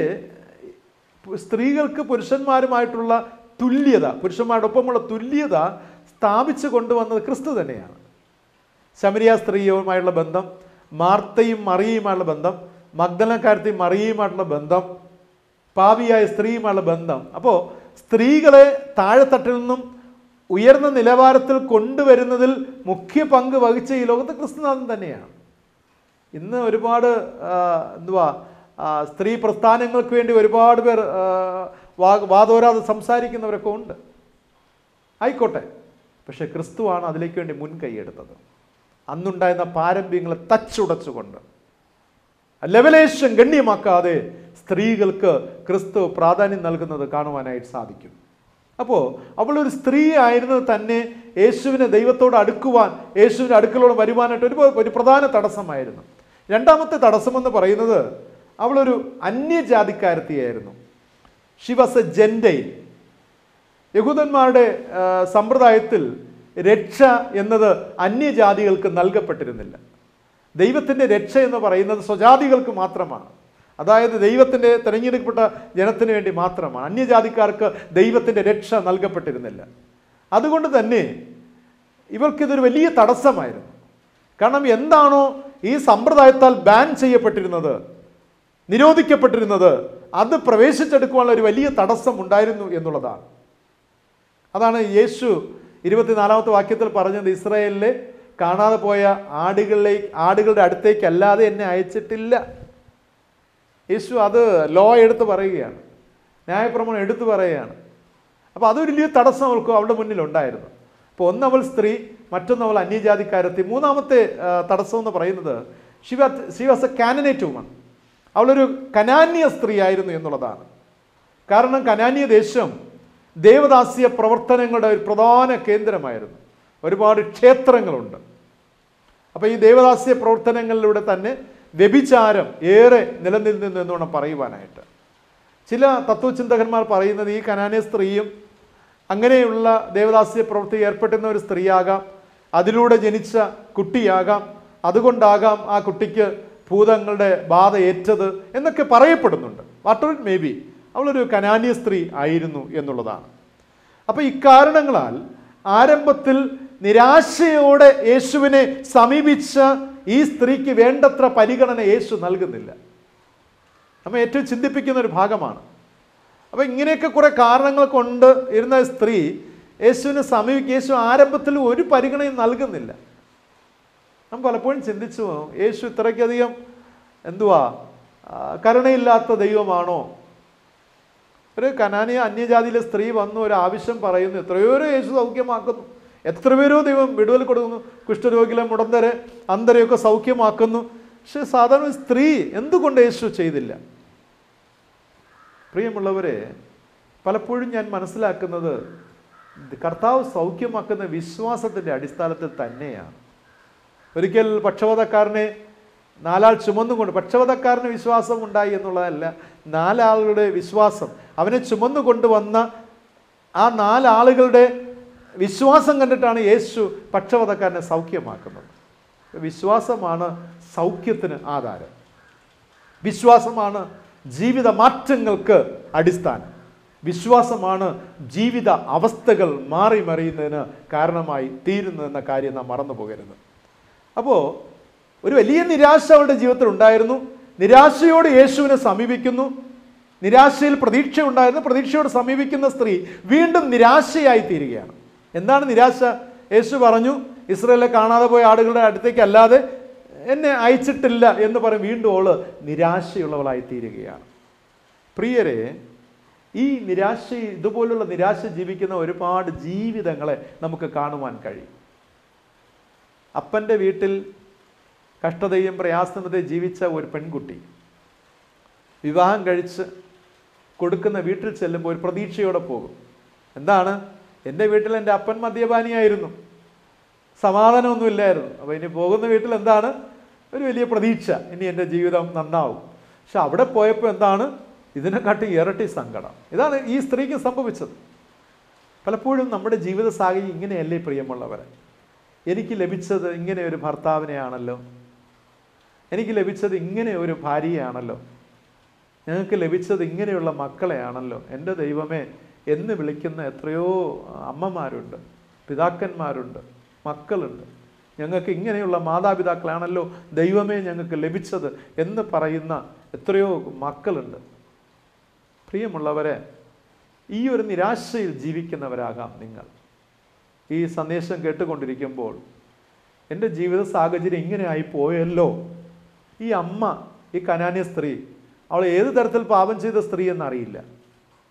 സ്ത്രീകൾക്ക് പുരുഷന്മാരുമായിട്ടുള്ള തുല്യത പുരുഷന്മാരോടൊപ്പമുള്ള തുല്യത സ്ഥാപിച്ചു കൊണ്ടുവന്നത് ക്രിസ്തു തന്നെയാണ്. ശമരിയ സ്ത്രീയുമായുള്ള ബന്ധം മാർത്തയും മറിയയുമായുള്ള ബന്ധം മഗ്ദലക്കാരത്തെയും മറിയയുമായിട്ടുള്ള ബന്ധം പാപിയായ സ്ത്രീയുമായുള്ള ബന്ധം. അപ്പോൾ സ്ത്രീകളെ താഴെത്തട്ടിൽ നിന്നും ഉയർന്ന നിലവാരത്തിൽ കൊണ്ടുവരുന്നതിൽ മുഖ്യ പങ്ക് വഹിച്ച ഈ ലോകത്ത് ക്രിസ്തുനാഥൻ തന്നെയാണ്. ഇന്ന് ഒരുപാട് എന്തുവാ സ്ത്രീ പ്രസ്ഥാനങ്ങൾക്ക് വേണ്ടി ഒരുപാട് പേർ വാദോരാതെ സംസാരിക്കുന്നവരൊക്കെ ഉണ്ട്. ആയിക്കോട്ടെ. പക്ഷേ ക്രിസ്തുവാണ് അതിലേക്ക് വേണ്ടി മുൻകൈയെടുത്തത് അന്നുണ്ടായിരുന്ന പാരമ്പര്യങ്ങളെ തച്ചുടച്ചുകൊണ്ട്. ലെവലേഷൻ ഗണ്യമാക്കാതെ സ്ത്രീകൾക്ക് ക്രിസ്തു പ്രാധാന്യം നൽകുന്നത് കാണുവാനായിട്ട് സാധിക്കും. അപ്പോൾ അവളൊരു സ്ത്രീ ആയിരുന്നത് തന്നെ യേശുവിനെ ദൈവത്തോട് അടുക്കുവാൻ യേശുവിന്റെ അടുക്കലോട് വരുവാനായിട്ട് ഒരു ഒരു പ്രധാന തടസ്സമായിരുന്നു. രണ്ടാമത്തെ തടസ്സമെന്ന് പറയുന്നത് അവളൊരു അന്യജാതിക്കാരത്തിയായിരുന്നു ഷി വാസ് എ യഹൂദന്മാരുടെ സമ്പ്രദായത്തിൽ രക്ഷ എന്നത് അന്യജാതികൾക്ക് നൽകപ്പെട്ടിരുന്നില്ല. ദൈവത്തിന്റെ രക്ഷ എന്ന് പറയുന്നത് സ്വജാതികൾക്ക് മാത്രമാണ്. അതായത് ദൈവത്തിന്റെ തിരഞ്ഞെടുക്കപ്പെട്ട ജനത്തിന് വേണ്ടി മാത്രമാണ്. അന്യജാതിക്കാർക്ക് ദൈവത്തിന്റെ രക്ഷ നൽകപ്പെട്ടിരുന്നില്ല. അതുകൊണ്ട് തന്നെ ഇവർക്കിതൊരു വലിയ തടസ്സമായിരുന്നു. കാരണം എന്താണോ ഈ സമ്പ്രദായത്താൽ ബാൻ ചെയ്യപ്പെട്ടിരുന്നത് നിരോധിക്കപ്പെട്ടിരുന്നത് അത് പ്രവേശിച്ചെടുക്കുവാനുള്ള ഒരു വലിയ തടസ്സം ഉണ്ടായിരുന്നു എന്നുള്ളതാണ്. അതാണ് യേശു ഇരുപത്തിനാലാമത്തെ വാക്യത്തിൽ പറഞ്ഞത് ഇസ്രായേലിലെ കാണാതെ പോയ ആടുകളിലേക്ക് ആടുകളുടെ അടുത്തേക്കല്ലാതെ എന്നെ അയച്ചിട്ടില്ല. യേശു അത് ലോ എടുത്ത് പറയുകയാണ്. ന്യായപ്രമാണം എടുത്തു പറയുകയാണ്. അപ്പോൾ അതൊരു വലിയ തടസ്സം അവൾക്ക് അവളുടെ മുന്നിൽ ഉണ്ടായിരുന്നു. അപ്പോൾ ഒന്നവൾ സ്ത്രീ മറ്റൊന്നവൾ അന്യജാതിക്കാരത്തി മൂന്നാമത്തെ തടസ്സം എന്ന് പറയുന്നത് she she was a Canaanite woman അവളൊരു കനാന്യ സ്ത്രീ ആയിരുന്നു എന്നുള്ളതാണ്. കാരണം കനാന്യ ദേശം ദേവദാസ്യ പ്രവർത്തനങ്ങളുടെ ഒരു പ്രധാന കേന്ദ്രമായിരുന്നു. ഒരുപാട് ക്ഷേത്രങ്ങളുണ്ട്. അപ്പോൾ ഈ ദേവദാസ്യ പ്രവർത്തനങ്ങളിലൂടെ തന്നെ വ്യഭിചാരം ഏറെ നിലനിന്നിരുന്നു എന്ന് വേണം പറയുവാനായിട്ട്. ചില തത്വചിന്തകന്മാർ പറയുന്നത് ഈ കനാനെ സ്ത്രീയും അങ്ങനെയുള്ള ദേവദാസ്യ പ്രവൃത്തി ഏർപ്പെട്ടിരുന്ന ഒരു സ്ത്രീയാകാം അതിലൂടെ ജനിച്ച കുട്ടിയാകാം അതുകൊണ്ടാകാം ആ കുട്ടിക്ക് ഭൂതങ്ങളുടെ ബാധ ഏറ്റത് എന്നൊക്കെ പറയപ്പെടുന്നുണ്ട്. വാട്ട് ഇറ്റ് മേ ബി അവളൊരു കനാന്യ സ്ത്രീ ആയിരുന്നു എന്നുള്ളതാണ്. അപ്പോൾ ഇക്കാരണങ്ങളാൽ ആരംഭത്തിൽ നിരാശയോടെ യേശുവിനെ സമീപിച്ച ഈ സ്ത്രീക്ക് വേണ്ടത്ര പരിഗണന യേശു നൽകുന്നില്ല. നമ്മൾ ഏറ്റവും ചിന്തിപ്പിക്കുന്ന ഒരു ഭാഗമാണ്. അപ്പോൾ ഇങ്ങനെയൊക്കെ കുറേ കാരണങ്ങൾ കൊണ്ട് ഇരുന്ന സ്ത്രീ യേശുവിനെ സമീപിക്കുക യേശു ആരംഭത്തിൽ ഒരു പരിഗണനയും നൽകുന്നില്ല. നാം പലപ്പോഴും ചിന്തിച്ചു യേശു ഇത്രയ്ക്കധികം എന്തുവാ കരുണയില്ലാത്ത ദൈവമാണോ? ഒരു കനാനിയ അന്യജാതിയിലെ സ്ത്രീ വന്നു ഒരു ആവശ്യം പറയുന്നു എത്രയോ യേശു സൗഖ്യമാക്കുന്നു. എത്ര പേരോ ദൈവം വിടുതൽ കൊടുക്കുന്നു കുഷ്ഠരോഗികളെ മുടന്തരെ അന്തരെയൊക്കെ സൗഖ്യമാക്കുന്നു. പക്ഷെ സാധാരണ സ്ത്രീ എന്തുകൊണ്ട് യേശു ചെയ്തില്ല? പ്രിയമുള്ളവരെ പലപ്പോഴും ഞാൻ മനസ്സിലാക്കുന്നത് കർത്താവ് സൗഖ്യമാക്കുന്ന വിശ്വാസത്തിന്റെ അടിസ്ഥാനത്തിൽ തന്നെയാണ്. ഒരിക്കൽ പക്ഷപാതക്കാരനെ നാലാൾ ചുമന്നുകൊണ്ട് പക്ഷപാതക്കാരന് വിശ്വാസം ഉണ്ടായി എന്നുള്ളതല്ല നാലാളുടെ വിശ്വാസം. അവനെ ചുമന്നു കൊണ്ടുവന്ന ആ നാലാളുകളുടെ വിശ്വാസം കണ്ടിട്ടാണ് യേശു പക്ഷവതക്കാരനെ സൗഖ്യമാക്കുന്നത്. വിശ്വാസമാണ് സൗഖ്യത്തിന് ആധാരം. വിശ്വാസമാണ് ജീവിത മാറ്റങ്ങൾക്ക് അടിസ്ഥാനം. വിശ്വാസമാണ് ജീവിത അവസ്ഥകൾ മാറി മറിയുന്നതിന് കാരണമായി തീരുന്നതെന്ന കാര്യം നാം മറന്നു പോകരുത്. അപ്പോൾ ഒരു വലിയ നിരാശ അവളുടെ ജീവിതത്തിൽ ഉണ്ടായിരുന്നു. നിരാശയോട് യേശുവിനെ സമീപിക്കുന്നു. നിരാശയിൽ പ്രതീക്ഷ ഉണ്ടായിരുന്നു പ്രതീക്ഷയോട് സമീപിക്കുന്ന സ്ത്രീ വീണ്ടും നിരാശയായി തീരുകയാണ് എന്താണ് നിരാശ? യേശു പറഞ്ഞു ഇസ്രയേലെ കാണാതെ പോയ ആടുകളുടെ അടുത്തേക്ക് അല്ലാതെ എന്നെ അയച്ചിട്ടില്ല എന്ന് പറയും. വീണ്ടും അവൾ നിരാശയുള്ളവളായി തീരുകയാണ് പ്രിയരെ ഈ നിരാശ ഇതുപോലുള്ള നിരാശ ജീവിക്കുന്ന ഒരുപാട് ജീവിതങ്ങളെ നമുക്ക് കാണുവാൻ കഴിയും. അപ്പന്റെ വീട്ടിൽ കഷ്ടതയും പ്രയാസമതയും ജീവിച്ച ഒരു പെൺകുട്ടി വിവാഹം കഴിച്ച് കൊടുക്കുന്ന വീട്ടിൽ ചെല്ലുമ്പോൾ ഒരു പ്രതീക്ഷയോടെ പോകും. എന്താണ്? എന്റെ വീട്ടിൽ എന്റെ അപ്പൻ മദ്യപാനിയായിരുന്നു. സമാധാനമൊന്നുമില്ലായിരുന്നു. അപ്പോൾ ഇനി പോകുന്ന വീട്ടിൽ എന്താണ്? ഒരു വലിയ പ്രതീക്ഷ. ഇനി എന്റെ ജീവിതം നന്നാവും. പക്ഷെ അവിടെ പോയപ്പോൾ എന്താണ്? ഇതിനെക്കാട്ടി ഇരട്ടി സങ്കടം. ഇതാണ് ഈ സ്ത്രീക്ക് സംഭവിച്ചത്. പലപ്പോഴും നമ്മുടെ ജീവിത സാഹചര്യം ഇങ്ങനെയല്ലേ പ്രിയമുള്ളവരെ? എനിക്ക് ലഭിച്ചത് ഇങ്ങനെ ഒരു ഭർത്താവിനെയാണല്ലോ. എനിക്ക് ലഭിച്ചത് ഇങ്ങനെ ഒരു ഭാര്യയാണല്ലോ. ഞങ്ങൾക്ക് ലഭിച്ചത് ഇങ്ങനെയുള്ള മക്കളെയാണല്ലോ. എന്റെ ദൈവമേ എന്ന് വിളിക്കുന്ന എത്രയോ അമ്മമാരുണ്ട് പിതാക്കന്മാരുണ്ട് മക്കളുണ്ട്. ഞങ്ങൾക്ക് ഇങ്ങനെയുള്ള മാതാപിതാക്കളാണല്ലോ ദൈവമേ ഞങ്ങൾക്ക് ലഭിച്ചത് എന്ന് പറയുന്ന എത്രയോ മക്കളുണ്ട്. പ്രിയമുള്ളവരെ ഈ ഒരു നിരാശയിൽ ജീവിക്കുന്നവരാകാം നിങ്ങൾ. ഈ സന്ദേശം കേട്ടുകൊണ്ടിരിക്കുമ്പോൾ എന്റെ ജീവിത സാഹചര്യം ഇങ്ങനെ ആയി പോയല്ലോ. ഈ അമ്മ ഈ കനാന്യ സ്ത്രീ അവൾ ഏത് തരത്തിൽ പാപം ചെയ്ത സ്ത്രീ എന്നറിയില്ല.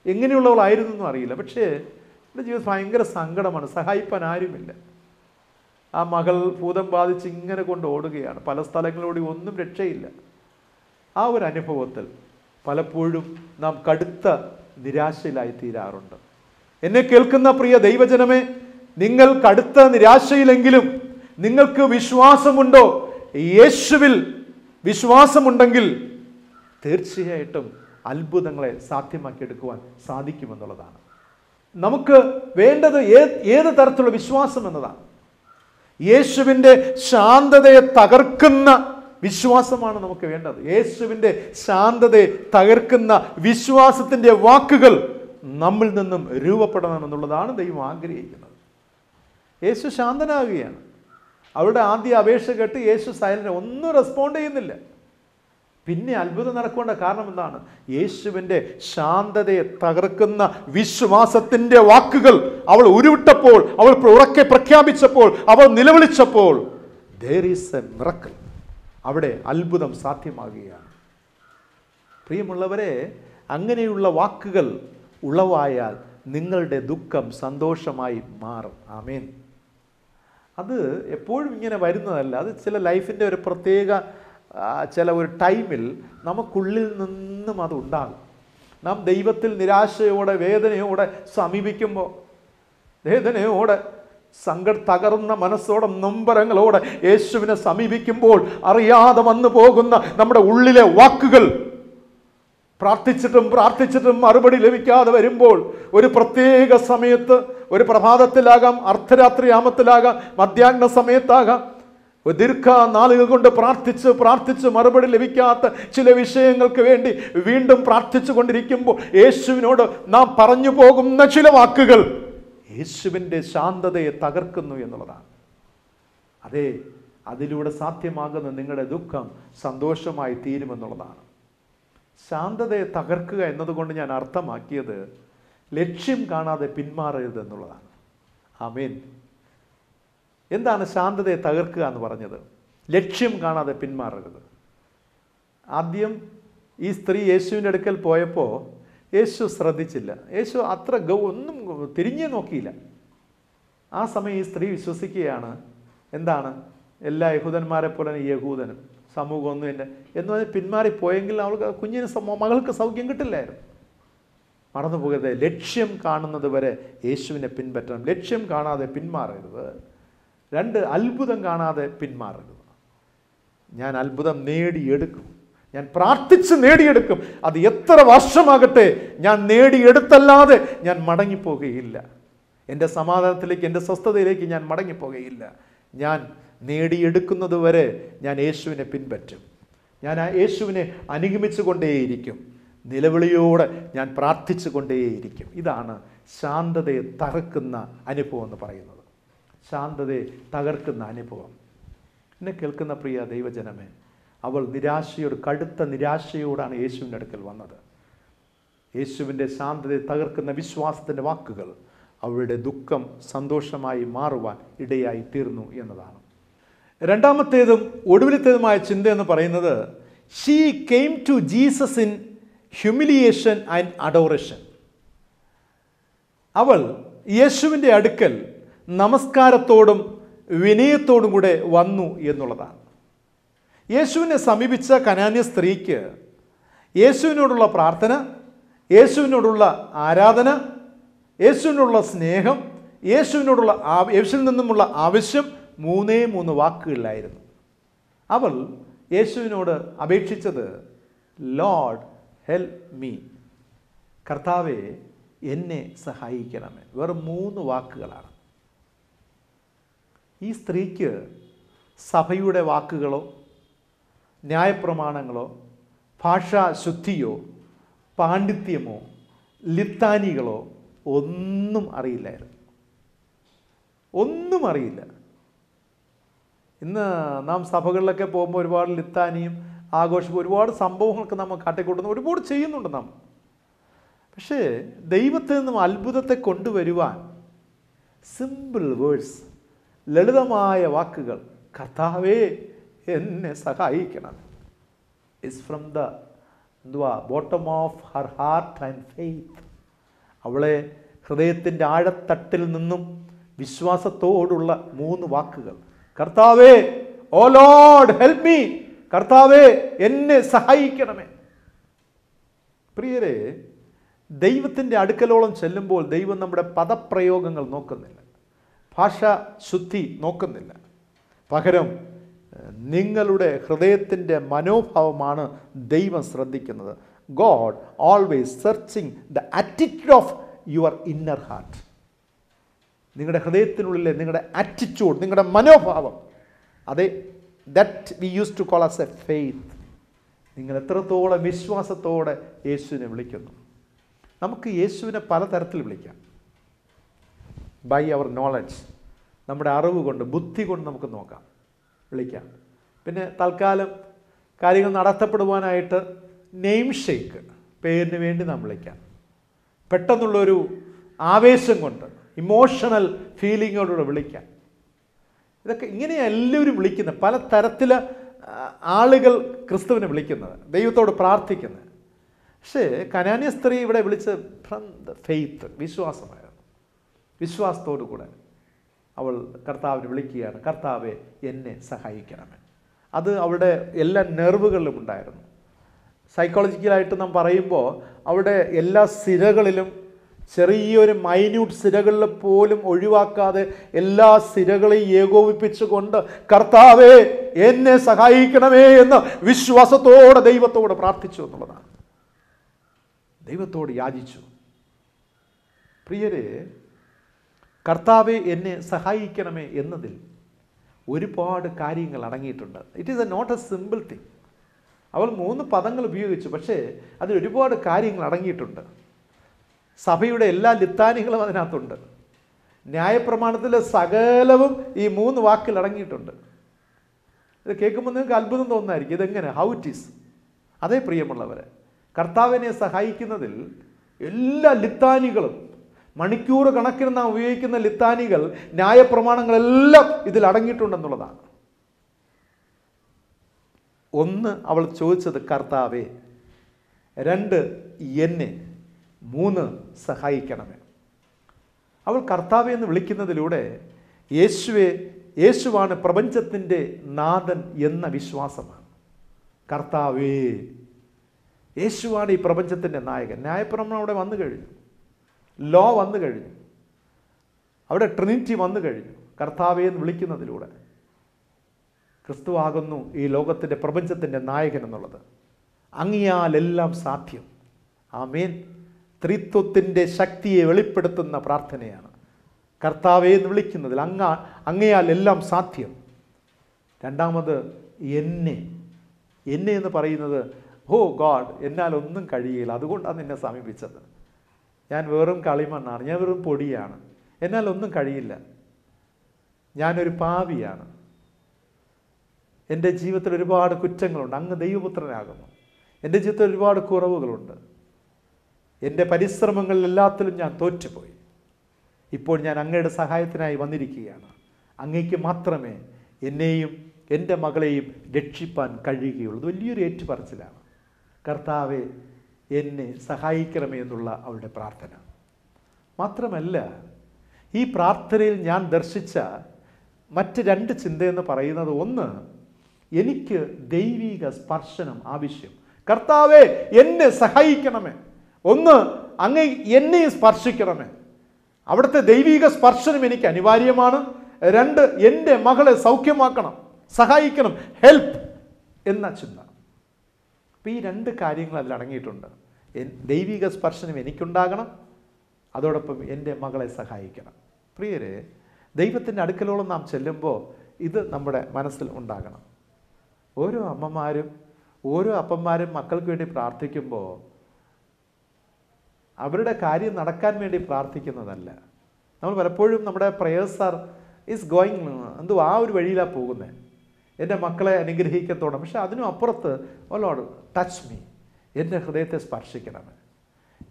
എങ്ങനെയുള്ളവളായിരുന്നു എന്നും അറിയില്ല. പക്ഷേ എന്റെ ജീവിതം ഭയങ്കര സങ്കടമാണ്. സഹായിപ്പാൻ ആരുമില്ല. ആ മകൾ ഭൂതം ബാധിച്ച് ഇങ്ങനെ കൊണ്ട് ഓടുകയാണ്. പല സ്ഥലങ്ങളിലൂടെ ഒന്നും രക്ഷയില്ല. ആ ഒരു അനുഭവത്തിൽ പലപ്പോഴും നാം കടുത്ത നിരാശയിലായി തീരാറുണ്ട് എന്നെ കേൾക്കുന്ന പ്രിയ ദൈവജനമേ നിങ്ങൾ കടുത്ത നിരാശയിലെങ്കിലും നിങ്ങൾക്ക് വിശ്വാസമുണ്ടോ? യേശുവിൽ വിശ്വാസമുണ്ടെങ്കിൽ തീർച്ചയായിട്ടും അത്ഭുതങ്ങളെ സാധ്യമാക്കിയെടുക്കുവാൻ സാധിക്കുമെന്നുള്ളതാണ്. നമുക്ക് വേണ്ടത് ഏത് തരത്തിലുള്ള വിശ്വാസം എന്നതാണ്. യേശുവിന്റെ ശാന്തതയെ തകർക്കുന്ന വിശ്വാസമാണ് നമുക്ക് വേണ്ടത്. യേശുവിന്റെ ശാന്തതയെ തകർക്കുന്ന വിശ്വാസത്തിന്റെ വാക്കുകൾ നമ്മിൽ നിന്നും രൂപപ്പെടണമെന്നുള്ളതാണ് ദൈവം ആഗ്രഹിക്കുന്നത്. യേശു ശാന്തനാകുകയാണ്. അവരുടെ ആദ്യ അപേക്ഷ കേട്ട് യേശു സൈലന്റ് ഒന്നും റെസ്പോണ്ട് ചെയ്യുന്നില്ല. പിന്നെ അത്ഭുതം നടക്കേണ്ട കാരണം എന്താണ്? യേശുവിന്റെ ശാന്തതയെ തകർക്കുന്ന വിശ്വാസത്തിന്റെ വാക്കുകൾ അവൾ ഉരുവിട്ടപ്പോൾ അവൾ ഉറക്കെ പ്രഖ്യാപിച്ചപ്പോൾ അവൾ നിലവിളിച്ചപ്പോൾ ദർ ഈസ് എ മിറക്കൽ അവിടെ അത്ഭുതം സാധ്യമാകുകയാണ്. പ്രിയമുള്ളവരെ അങ്ങനെയുള്ള വാക്കുകൾ ഉളവായാൽ നിങ്ങളുടെ ദുഃഖം സന്തോഷമായി മാറും. ആമേൻ. അത് എപ്പോഴും ഇങ്ങനെ വരുന്നതല്ല. അത് ചില ലൈഫിന്റെ ഒരു പ്രത്യേക ചില ഒരു ടൈമിൽ നമുക്കുള്ളിൽ നിന്നും അത് ഉണ്ടാകും. നാം ദൈവത്തിൽ നിരാശയോടെ വേദനയോടെ സമീപിക്കുമ്പോൾ വേദനയോടെ സങ്ക തകർന്ന മനസ്സോടെ നൊമ്പരങ്ങളോടെ യേശുവിനെ സമീപിക്കുമ്പോൾ അറിയാതെ വന്നു പോകുന്ന നമ്മുടെ ഉള്ളിലെ വാക്കുകൾ പ്രാർത്ഥിച്ചിട്ടും പ്രാർത്ഥിച്ചിട്ടും മറുപടി ലഭിക്കാതെ വരുമ്പോൾ ഒരു പ്രത്യേക സമയത്ത് ഒരു പ്രഭാതത്തിലാകാം അർദ്ധരാത്രി ആമത്തിലാകാം മധ്യാഹ്ന സമയത്താകാം ദീർഘ നാളുകൾ കൊണ്ട് പ്രാർത്ഥിച്ച് പ്രാർത്ഥിച്ച് മറുപടി ലഭിക്കാത്ത ചില വിഷയങ്ങൾക്ക് വേണ്ടി വീണ്ടും പ്രാർത്ഥിച്ചു കൊണ്ടിരിക്കുമ്പോൾ യേശുവിനോട് നാം പറഞ്ഞു പോകുന്ന ചില വാക്കുകൾ യേശുവിന്റെ ശാന്തതയെ തകർക്കുന്നു എന്നുള്ളതാണ്. അതെ അതിലൂടെ സാധ്യമാകുന്ന നിങ്ങളുടെ ദുഃഖം സന്തോഷമായി തീരുമെന്നുള്ളതാണ്. ശാന്തതയെ തകർക്കുക എന്നതുകൊണ്ട് ഞാൻ അർത്ഥമാക്കിയത് ലക്ഷ്യം കാണാതെ പിന്മാറരുത് എന്നുള്ളതാണ് ആമേൻ. എന്താണ് ശാന്തതയെ തകർക്കുക എന്ന് പറഞ്ഞത്? ലക്ഷ്യം കാണാതെ പിന്മാറരുത്. ആദ്യം ഈ സ്ത്രീ യേശുവിന്റെ അടുക്കൽ പോയപ്പോൾ യേശു ശ്രദ്ധിച്ചില്ല. യേശു അത്ര ഗൗ ഒന്നും തിരിഞ്ഞേ നോക്കിയില്ല. ആ സമയം ഈ സ്ത്രീ വിശ്വസിക്കുകയാണ് എന്താണ്? എല്ലാ യഹൂദന്മാരെ പോലെ തന്നെ സമൂഹം ഒന്നും എന്റെ എന്ന് പറഞ്ഞ് പിന്മാറിപ്പോയെങ്കിൽ അവൾക്ക് കുഞ്ഞിന് മകൾക്ക് സൗഖ്യം കിട്ടില്ലായിരുന്നു. മറന്നു പോകരുത് ലക്ഷ്യം കാണുന്നത് വരെ യേശുവിനെ പിൻപറ്റണം. ലക്ഷ്യം കാണാതെ പിന്മാറരുത്. രണ്ട് അത്ഭുതം കാണാതെ പിന്മാറരുത്. ഞാൻ അത്ഭുതം നേടിയെടുക്കും. ഞാൻ പ്രാർത്ഥിച്ച് നേടിയെടുക്കും. അത് എത്ര വർഷമാകട്ടെ ഞാൻ നേടിയെടുത്തല്ലാതെ ഞാൻ മടങ്ങിപ്പോകുകയില്ല എന്റെ സമാധാനത്തിലേക്ക് എന്റെ സ്വസ്ഥതയിലേക്ക് ഞാൻ മടങ്ങിപ്പോകുകയില്ല ഞാൻ നേടിയെടുക്കുന്നത് വരെ ഞാൻ യേശുവിനെ പിൻപറ്റും. ഞാൻ ആ യേശുവിനെ അനുഗമിച്ചു കൊണ്ടേയിരിക്കും നിലവിളിയോടെ ഞാൻ പ്രാർത്ഥിച്ചു കൊണ്ടേയിരിക്കും ഇതാണ് ശാന്തതയെ തറക്കുന്ന അനുഭവം എന്ന് പറയുന്നത്. ശാന്തതയെ തകർക്കുന്ന അനുഭവം. എന്നെ കേൾക്കുന്ന പ്രിയ ദൈവജനമേ അവൾ നിരാശയോട് കടുത്ത നിരാശയോടാണ് യേശുവിന്റെ അടുക്കൽ വന്നത്. യേശുവിന്റെ ശാന്തതയെ തകർക്കുന്ന വിശ്വാസത്തിന്റെ വാക്കുകൾ അവളുടെ ദുഃഖം സന്തോഷമായി മാറുവാൻ ഇടയായി തീർന്നു എന്നതാണ്. രണ്ടാമത്തേതും ഒടുവിലത്തേതുമായ ചിന്ത എന്ന് പറയുന്നത് she came to Jesus in humiliation and adoration അവൾ യേശുവിന്റെ അടുക്കൽ നമസ്കാരത്തോടും വിനയത്തോടും കൂടെ വന്നു എന്നുള്ളതാണ്. യേശുവിനെ സമീപിച്ച കനാന്യ സ്ത്രീക്ക് യേശുവിനോടുള്ള പ്രാർത്ഥന യേശുവിനോടുള്ള ആരാധന യേശുവിനോടുള്ള സ്നേഹം യേശുവിനോടുള്ള യേശുവിൽ നിന്നുമുള്ള ആവശ്യം മൂന്നേ മൂന്ന് വാക്കുകളിലായിരുന്നു. അവൾ യേശുവിനോട് അപേക്ഷിച്ചത് ലോഡ് ഹെൽപ് മീ. കർത്താവെ എന്നെ സഹായിക്കണമേ. വെറും മൂന്ന് വാക്കുകളാണ്. ഈ സ്ത്രീക്ക് സഭയുടെ വാക്കുകളോ ന്യായപ്രമാണങ്ങളോ ഭാഷാശുദ്ധിയോ പാണ്ഡിത്യമോ ലിത്താനികളോ ഒന്നും അറിയില്ലായിരുന്നു. ഒന്നും അറിയില്ല. ഇന്ന് നാം സഭകളിലൊക്കെ പോകുമ്പോൾ ഒരുപാട് ലിത്താനിയും ആഘോഷവും ഒരുപാട് സംഭവങ്ങളൊക്കെ നമ്മൾ കാട്ടിക്കൂട്ടുന്നു ഒരുപാട് ചെയ്യുന്നുണ്ട് നാം. പക്ഷേ ദൈവത്തിൽ നിന്നും അത്ഭുതത്തെ കൊണ്ടുവരുവാൻ സിമ്പിൾ വേഴ്സ് ലളിതമായ വാക്കുകൾ. കർത്താവേ എന്നെ സഹായിക്കണം. ഇസ് ഫ്രം ദ എന്തുവാ bottom of her heart and faith അവളെ ഹൃദയത്തിന്റെ ആഴത്തട്ടിൽ നിന്നും വിശ്വാസത്തോടുള്ള മൂന്ന് വാക്കുകൾ. കർത്താവേ ഓ ലോഡ് ഹെൽപ്പ് മീ. കർത്താവേ എന്നെ സഹായിക്കണമേ. പ്രിയരെ ദൈവത്തിന്റെ അടുക്കലോളം ചെല്ലുമ്പോൾ ദൈവം നമ്മുടെ പദപ്രയോഗങ്ങൾ നോക്കുന്നില്ല. ഭാഷ ശുദ്ധി നോക്കുന്നില്ല. പകരം നിങ്ങളുടെ ഹൃദയത്തിന്റെ മനോഭാവമാണ് ദൈവം ശ്രദ്ധിക്കുന്നത്. God always searching the attitude of your inner heart. നിങ്ങളുടെ ഹൃദയത്തിനുള്ളിലെ നിങ്ങളുടെ ആറ്റിറ്റ്യൂഡ് നിങ്ങളുടെ മനോഭാവം അതെ that we use to call us a faith നിങ്ങൾ എത്രത്തോളം വിശ്വാസത്തോടെ യേശുവിനെ വിളിക്കുന്നു. നമുക്ക് യേശുവിനെ പലതരത്തിൽ വിളിക്കാം. ബൈ അവർ നോളജ് നമ്മുടെ അറിവ് കൊണ്ട് ബുദ്ധി കൊണ്ട് നമുക്ക് നോക്കാം. വിളിക്കാം. പിന്നെ തൽക്കാലം കാര്യങ്ങൾ നടത്തപ്പെടുവാനായിട്ട് നെയിം ഷേക്ക് പേരിന് വേണ്ടി നാം വിളിക്കാം. പെട്ടെന്നുള്ളൊരു ആവേശം കൊണ്ട് ഇമോഷണൽ ഫീലിങ്ങോടുകൂടെ വിളിക്കാം. ഇതൊക്കെ ഇങ്ങനെയാണ് എല്ലാവരും വിളിക്കുന്നത്. പല തരത്തിൽ ആളുകൾ ക്രിസ്തുവിനെ വിളിക്കുന്നത് ദൈവത്തോട് പ്രാർത്ഥിക്കുന്നത്. പക്ഷേ കനാന്യ സ്ത്രീ ഇവിടെ വിളിച്ച് ഫ്രം ദ ഫെയ്ത്ത് വിശ്വാസമായിരുന്നു. വിശ്വാസത്തോടു കൂടെ അവൾ കർത്താവിനെ വിളിക്കുകയാണ് കർത്താവെ എന്നെ സഹായിക്കണമേ. അത് അവളുടെ എല്ലാ നെർവുകളിലും ഉണ്ടായിരുന്നു. സൈക്കോളജിക്കലായിട്ട് നാം പറയുമ്പോൾ അവിടെ എല്ലാ സിരകളിലും ചെറിയൊരു മൈന്യൂട്ട് സിരകളിൽ പോലും ഒഴിവാക്കാതെ എല്ലാ സിരകളെയും ഏകോപിപ്പിച്ചുകൊണ്ട് കർത്താവേ എന്നെ സഹായിക്കണമേ എന്ന് വിശ്വാസത്തോടെ ദൈവത്തോട് പ്രാർത്ഥിച്ചു എന്നുള്ളതാണ്. ദൈവത്തോട് യാചിച്ചു. പ്രിയരെ കർത്താവെ എന്നെ സഹായിക്കണമേ എന്നതിൽ ഒരുപാട് കാര്യങ്ങൾ അടങ്ങിയിട്ടുണ്ട്. It is a not a simple thing അവൾ മൂന്ന് പദങ്ങൾ ഉപയോഗിച്ചു പക്ഷേ അതിൽ ഒരുപാട് കാര്യങ്ങൾ അടങ്ങിയിട്ടുണ്ട്. സഭയുടെ എല്ലാ ലിത്താനികളും അതിനകത്തുണ്ട്. ന്യായപ്രമാണത്തിലെ സകലവും ഈ മൂന്ന് വാക്കിൽ അടങ്ങിയിട്ടുണ്ട്. ഇത് കേൾക്കുമ്പോൾ നിങ്ങൾക്ക് അത്ഭുതം തോന്നുന്നതായിരിക്കും. ഇതെങ്ങനെ? ഹൗ ഇറ്റ് ഈസ് അതേ പ്രിയമുള്ളവരെ കർത്താവിനെ സഹായിക്കുന്നതിൽ എല്ലാ ലിത്താനികളും മണിക്കൂർ കണക്കിന് നാം ഉപയോഗിക്കുന്ന ലിത്താനികൾ ന്യായപ്രമാണങ്ങളെല്ലാം ഇതിൽ അടങ്ങിയിട്ടുണ്ടെന്നുള്ളതാണ്. ഒന്ന് അവൾ ചോദിച്ചത് കർത്താവേ രണ്ട് എന്നെ മൂന്ന് സഹായിക്കണമേ. അവൾ കർത്താവെ എന്ന് വിളിക്കുന്നതിലൂടെ യേശുവെ യേശുവാണ് പ്രപഞ്ചത്തിന്റെ നാഥൻ എന്ന വിശ്വാസമാണ്. കർത്താവേ യേശുവാണ് ഈ പ്രപഞ്ചത്തിന്റെ നായകൻ. ന്യായപ്രമാണം അവിടെ വന്നു കഴിഞ്ഞു. ലോ വന്നു കഴിഞ്ഞു. അവിടെ ട്രിനിറ്റി വന്നു കഴിഞ്ഞു. കർത്താവെ എന്ന് വിളിക്കുന്നതിലൂടെ. ക്രിസ്തുവാകുന്നു ഈ ലോകത്തിന്റെ പ്രപഞ്ചത്തിന്റെ നായകൻ എന്നുള്ളത്. അങ്ങിയാൽ എല്ലാം സാധ്യം. ആമേൻ. ത്രിത്വത്തിന്റെ ശക്തിയെ വെളിപ്പെടുത്തുന്ന പ്രാർത്ഥനയാണ്. കർത്താവെ എന്ന് വിളിക്കുന്നതിൽ അങ്ങ അങ്ങയാൽ എല്ലാം സാധ്യം. രണ്ടാമത് എന്നെ. എന്നെ എന്ന് പറയുന്നത് ഹോ ഗോഡ് എന്നാൽ ഒന്നും കഴിയില്ല. അതുകൊണ്ടാണ് നിന്നെ സമീപിച്ചത്. ഞാൻ വെറും കളിമണ്ണാണ് ഞാൻ വെറും പൊടിയാണ്. എന്നാൽ ഒന്നും കഴിയില്ല. ഞാനൊരു പാവിയാണ്. എന്റെ ജീവിതത്തിൽ ഒരുപാട് കുറ്റങ്ങളുണ്ട്. അങ്ങ് ദൈവപുത്രനാകുന്നു. എന്റെ ജീവിതത്തിൽ ഒരുപാട് കുറവുകളുണ്ട്. എന്റെ പരിശ്രമങ്ങളിൽ എല്ലാത്തിലും ഞാൻ തോറ്റുപോയി. ഇപ്പോൾ ഞാൻ അങ്ങയുടെ സഹായത്തിനായി വന്നിരിക്കുകയാണ്. അങ്ങയ്ക്ക് മാത്രമേ എന്നെയും എന്റെ മകളെയും രക്ഷിപ്പാൻ കഴിയുകയുള്ളൂ. വലിയൊരു ഏറ്റുപറച്ചിലാണ്. കർത്താവെ എന്നെ സഹായിക്കണമേ എന്നുള്ള അവളുടെ പ്രാർത്ഥന. മാത്രമല്ല ഈ പ്രാർത്ഥനയിൽ ഞാൻ ദർശിച്ച മറ്റ് രണ്ട് ചിന്തയെന്ന് പറയുന്നത് ഒന്ന് എനിക്ക് ദൈവിക സ്പർശനം ആവശ്യം. കർത്താവെ എന്നെ സഹായിക്കണമേ. ഒന്ന് അങ്ങ് എന്നെ സ്പർശിക്കണമേ. അവിടുത്തെ ദൈവിക സ്പർശനം എനിക്ക് അനിവാര്യമാണ്. രണ്ട് എന്റെ മകളെ സൗഖ്യമാക്കണം സഹായിക്കണം ഹെൽപ്പ് എന്ന ചിന്ത. അപ്പം ഈ രണ്ട് കാര്യങ്ങൾ അതിൽ അടങ്ങിയിട്ടുണ്ട്. ദൈവിക സ്പർശനം എനിക്കുണ്ടാകണം അതോടൊപ്പം എന്റെ മകളെ സഹായിക്കണം. പ്രിയരെ ദൈവത്തിന്റെ അടുക്കലോളം നാം ചെല്ലുമ്പോൾ ഇത് നമ്മുടെ മനസ്സിൽ ഉണ്ടാകണം. ഓരോ അമ്മമാരും ഓരോ അപ്പന്മാരും മക്കൾക്ക് വേണ്ടി പ്രാർത്ഥിക്കുമ്പോൾ അവരുടെ കാര്യം നടക്കാൻ വേണ്ടി പ്രാർത്ഥിക്കുന്നതല്ല. നമ്മൾ പലപ്പോഴും നമ്മുടെ പ്രേയേഴ്സ് ആർ ഈസ് ഗോയിങ് എന്തോ ആ ഒരു വഴിയിലാണ് പോകുന്നത് എന്റെ മക്കളെ അനുഗ്രഹിക്കത്തോണം. പക്ഷെ അതിനും അപ്പുറത്ത് ഓ ലോഡ് ടച്ച് മീ എന്റെ ഹൃദയത്തെ സ്പർശിക്കണമേ.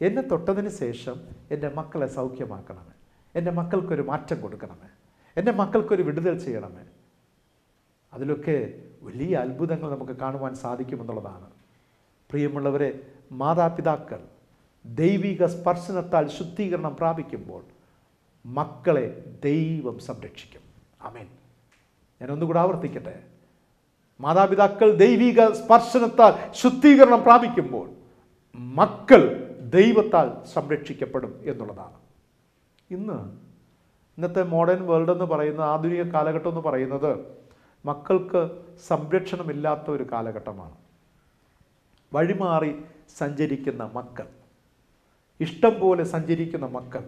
എന്നെ തൊട്ടതിന് ശേഷം എന്റെ മക്കളെ സൗഖ്യമാക്കണമേ. എന്റെ മക്കൾക്കൊരു മാറ്റം കൊടുക്കണമേ. എന്റെ മക്കൾക്കൊരു വിടുതൽ ചെയ്യണമേ. അതിലൊക്കെ വലിയ അത്ഭുതങ്ങൾ നമുക്ക് കാണുവാൻ സാധിക്കുമെന്നുള്ളതാണ്. പ്രിയമുള്ളവരെ മാതാപിതാക്കൾ ദൈവിക സ്പർശനത്താൽ ശുദ്ധീകരണം പ്രാപിക്കുമ്പോൾ മക്കളെ ദൈവം സംരക്ഷിക്കും. അമേൻ ഞാനൊന്നുകൂടെ ആവർത്തിക്കട്ടെ? മാതാപിതാക്കൾ ദൈവിക സ്പർശനത്താൽ ശുദ്ധീകരണം പ്രാപിക്കുമ്പോൾ മക്കൾ ദൈവത്താൽ സംരക്ഷിക്കപ്പെടും എന്നുള്ളതാണ്. ഇന്ന് ഇന്നത്തെ മോഡേൺ വേൾഡ് എന്ന് പറയുന്ന ആധുനിക കാലഘട്ടം എന്ന് പറയുന്നത് മക്കൾക്ക് സംരക്ഷണമില്ലാത്ത ഒരു കാലഘട്ടമാണ്. വഴിമാറി സഞ്ചരിക്കുന്ന മക്കൾ ഇഷ്ടം പോലെ സഞ്ചരിക്കുന്ന മക്കൾ.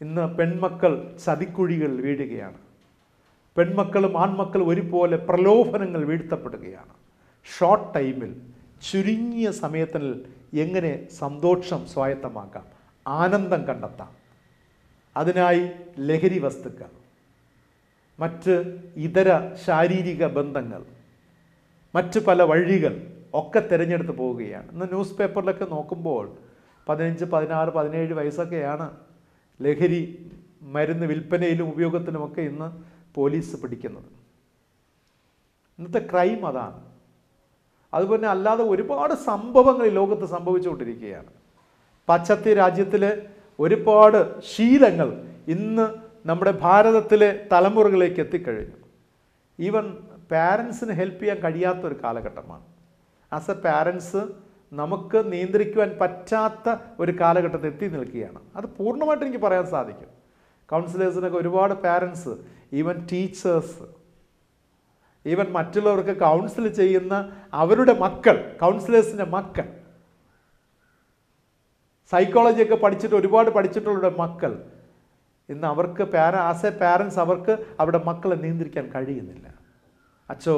ഇന്ന് പെൺമക്കൾ ചതിക്കുഴികളിൽ വീഴുകയാണ്. പെൺമക്കളും ആൺമക്കളും ഒരുപോലെ പ്രലോഭനങ്ങൾ വീഴ്ത്തപ്പെടുകയാണ്. ഷോർട്ട് ടൈമിൽ ചുരുങ്ങിയ സമയത്തിൽ എങ്ങനെ സന്തോഷം സ്വായത്തമാക്കാം? ആനന്ദം കണ്ടെത്താം. അതിനായി ലഹരി വസ്തുക്കൾ മറ്റ് ഇതര ശാരീരിക ബന്ധങ്ങൾ മറ്റ് പല വഴികൾ ഒക്കെ തിരഞ്ഞെടുത്ത് പോവുകയാണ്. ഇന്ന് ന്യൂസ് പേപ്പറിലൊക്കെ നോക്കുമ്പോൾ പതിനഞ്ച് പതിനാറ് പതിനേഴ് വയസ്സൊക്കെയാണ് ലഹരി മരുന്ന് വിൽപ്പനയിലും ഉപയോഗത്തിലുമൊക്കെ ഇന്ന് പോലീസ് പിടിക്കുന്നത്. ഇന്നത്തെ ക്രൈം അതാണ്. അതുപോലെ അല്ലാതെ ഒരുപാട് സംഭവങ്ങൾ ഈ ലോകത്ത് സംഭവിച്ചുകൊണ്ടിരിക്കുകയാണ്. പാശ്ചാത്യ രാജ്യത്തിലെ ഒരുപാട് ശീലങ്ങൾ ഇന്ന് നമ്മുടെ ഭാരതത്തിലെ തലമുറകളിലേക്ക് എത്തിക്കഴിഞ്ഞു. ഈവൻ പാരൻസിന് ഹെൽപ്പ് ചെയ്യാൻ കഴിയാത്ത ഒരു കാലഘട്ടമാണ്. ആസ് എ പാരൻസ് നമുക്ക് നിയന്ത്രിക്കുവാൻ പറ്റാത്ത ഒരു കാലഘട്ടത്തിൽ എത്തി നിൽക്കുകയാണ്. അത് പൂർണമായിട്ട് എനിക്ക് പറയാൻ സാധിക്കും. കൗൺസിലേഴ്സിനൊക്കെ ഒരുപാട് പാരൻസ് ഈവൻ ടീച്ചേഴ്സ് ഈവൻ മറ്റുള്ളവർക്ക് കൗൺസിൽ ചെയ്യുന്ന അവരുടെ മക്കൾ കൗൺസിലേഴ്സിന്റെ മക്കൾ. സൈക്കോളജിയൊക്കെ പഠിച്ചിട്ട് ഒരുപാട് പഠിച്ചിട്ടുള്ള മക്കൾ. ഇന്ന് അവർക്ക് പാര ആസ് എ പാരൻസ് അവർക്ക് അവരുടെ മക്കളെ നിയന്ത്രിക്കാൻ കഴിയുന്നില്ല. അച്ഛോ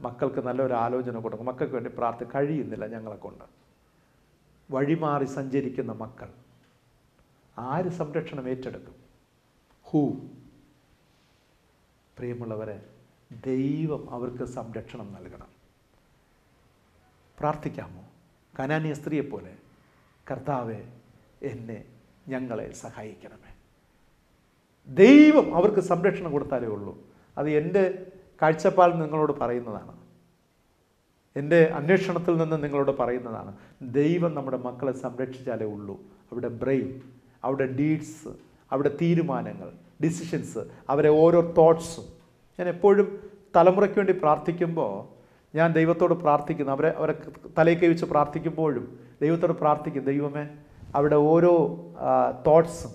മക്കൾക്ക് നല്ലൊരു ആലോചന കൊടുക്കും. മക്കൾക്ക് വേണ്ടി പ്രാർത്ഥന കഴിയുന്നില്ല ഞങ്ങളെ കൊണ്ട്. വഴിമാറി സഞ്ചരിക്കുന്ന മക്കൾ. ആര് സംരക്ഷണം ഏറ്റെടുക്കും? ഹൂ പ്രിയമുള്ളവരെ ദൈവം അവർക്ക് സംരക്ഷണം നൽകണം. പ്രാർത്ഥിക്കാമോ? കനാനിയ സ്ത്രീയെപ്പോലെ കർത്താവെ എന്നെ ഞങ്ങളെ സഹായിക്കണമേ. ദൈവം അവർക്ക് സംരക്ഷണം കൊടുത്താലേ ഉള്ളൂ. അത് എന്റെ കാഴ്ചപ്പാടിൽ നിങ്ങളോട് പറയുന്നതാണ്. എന്റെ അന്വേഷണത്തിൽ നിന്ന് നിങ്ങളോട് പറയുന്നതാണ്. ദൈവം നമ്മുടെ മക്കളെ സംരക്ഷിച്ചാലേ ഉള്ളൂ. അവിടെ ബ്രെയിൻ അവിടെ ഡീഡ്സ് അവിടെ തീരുമാനങ്ങൾ ഡിസിഷൻസ് അവരെ ഓരോ തോട്ട്സും ഞാൻ എപ്പോഴും തലമുറയ്ക്ക് വേണ്ടി പ്രാർത്ഥിക്കുമ്പോൾ ഞാൻ ദൈവത്തോട് പ്രാർത്ഥിക്കുന്നു. അവരെ അവരെ തലയിൽ കൈവച്ച് പ്രാർത്ഥിക്കുമ്പോഴും ദൈവത്തോട് പ്രാർത്ഥിക്കും ദൈവമേ അവിടെ ഓരോ തോട്ട്സും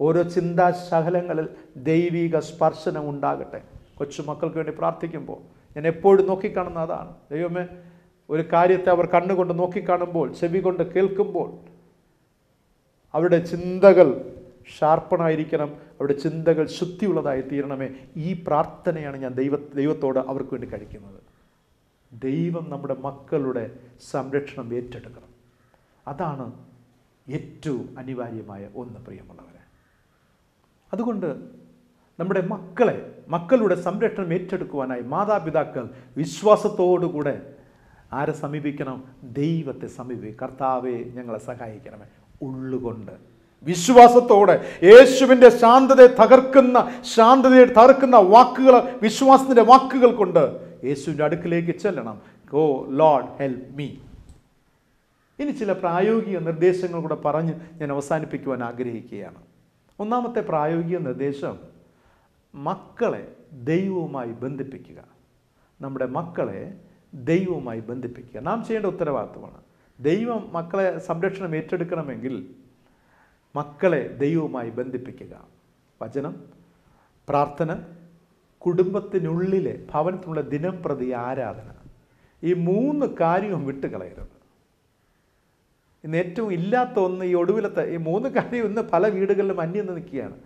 ഓരോ ചിന്താശകലങ്ങളിൽ ദൈവിക സ്പർശനം ഉണ്ടാകട്ടെ. കൊച്ചുമക്കൾക്ക് വേണ്ടി പ്രാർത്ഥിക്കുമ്പോൾ ഞാൻ എപ്പോഴും നോക്കിക്കാണുന്ന അതാണ്. ദൈവമേ ഒരു കാര്യത്തെ അവർ കണ്ണുകൊണ്ട് നോക്കിക്കാണുമ്പോൾ ചെവി കൊണ്ട് കേൾക്കുമ്പോൾ അവരുടെ ചിന്തകൾ ഷാർപ്പണായിരിക്കണം. അവരുടെ ചിന്തകൾ ശുദ്ധിയുള്ളതായി തീരണമേ. ഈ പ്രാർത്ഥനയാണ് ഞാൻ ദൈവ ദൈവത്തോട് അവർക്ക് വേണ്ടി കഴിക്കുന്നത്. ദൈവം നമ്മുടെ മക്കളുടെ സംരക്ഷണം ഏറ്റെടുക്കണം. അതാണ് ഏറ്റവും അനിവാര്യമായ ഒന്ന് പ്രിയമുള്ളവരെ. അതുകൊണ്ട് നമ്മുടെ മക്കളെ മക്കളുടെ സംരക്ഷണം ഏറ്റെടുക്കുവാനായി മാതാപിതാക്കൾ വിശ്വാസത്തോടുകൂടെ ആരെ സമീപിക്കണം? ദൈവത്തെ സമീപിക്കും കർത്താവെ ഞങ്ങളെ സഹായിക്കണമേ. ഉള്ളുകൊണ്ട് വിശ്വാസത്തോടെ യേശുവിന്റെ ശാന്തതയെ തകർക്കുന്ന ശാന്തതയെ തകർക്കുന്ന വാക്കുകൾ വിശ്വാസത്തിന്റെ വാക്കുകൾ കൊണ്ട് യേശുവിന്റെ അടുക്കിലേക്ക് ചെല്ലണം. ഗോ ലോഡ് ഹെൽപ്പ് മീ ഇനി ചില പ്രായോഗിക നിർദ്ദേശങ്ങൾ കൂടെ പറഞ്ഞ് ഞാൻ അവസാനിപ്പിക്കുവാൻ ആഗ്രഹിക്കുകയാണ്. ഒന്നാമത്തെ പ്രായോഗിക നിർദ്ദേശം മക്കളെ ദൈവവുമായി ബന്ധിപ്പിക്കുക. നമ്മുടെ മക്കളെ ദൈവവുമായി ബന്ധിപ്പിക്കുക. നാം ചെയ്യേണ്ട ഉത്തരവാദിത്വമാണ് ദൈവം മക്കളെ സംരക്ഷണം ഏറ്റെടുക്കണമെങ്കിൽ മക്കളെ ദൈവവുമായി ബന്ധിപ്പിക്കുക. വചനം പ്രാർത്ഥന കുടുംബത്തിനുള്ളിലെ ഭവനത്തിനുള്ള ദിനപ്രതി ആരാധന. ഈ മൂന്ന് കാര്യവും വിട്ടുകളയരുത്. ഇന്ന് ഏറ്റവും ഇല്ലാത്ത ഒന്ന് ഈ ഒടുവിലത്തെ ഈ മൂന്ന് കാര്യം ഇന്ന് പല വീടുകളിലും അന്യം നിൽക്കുകയാണ്.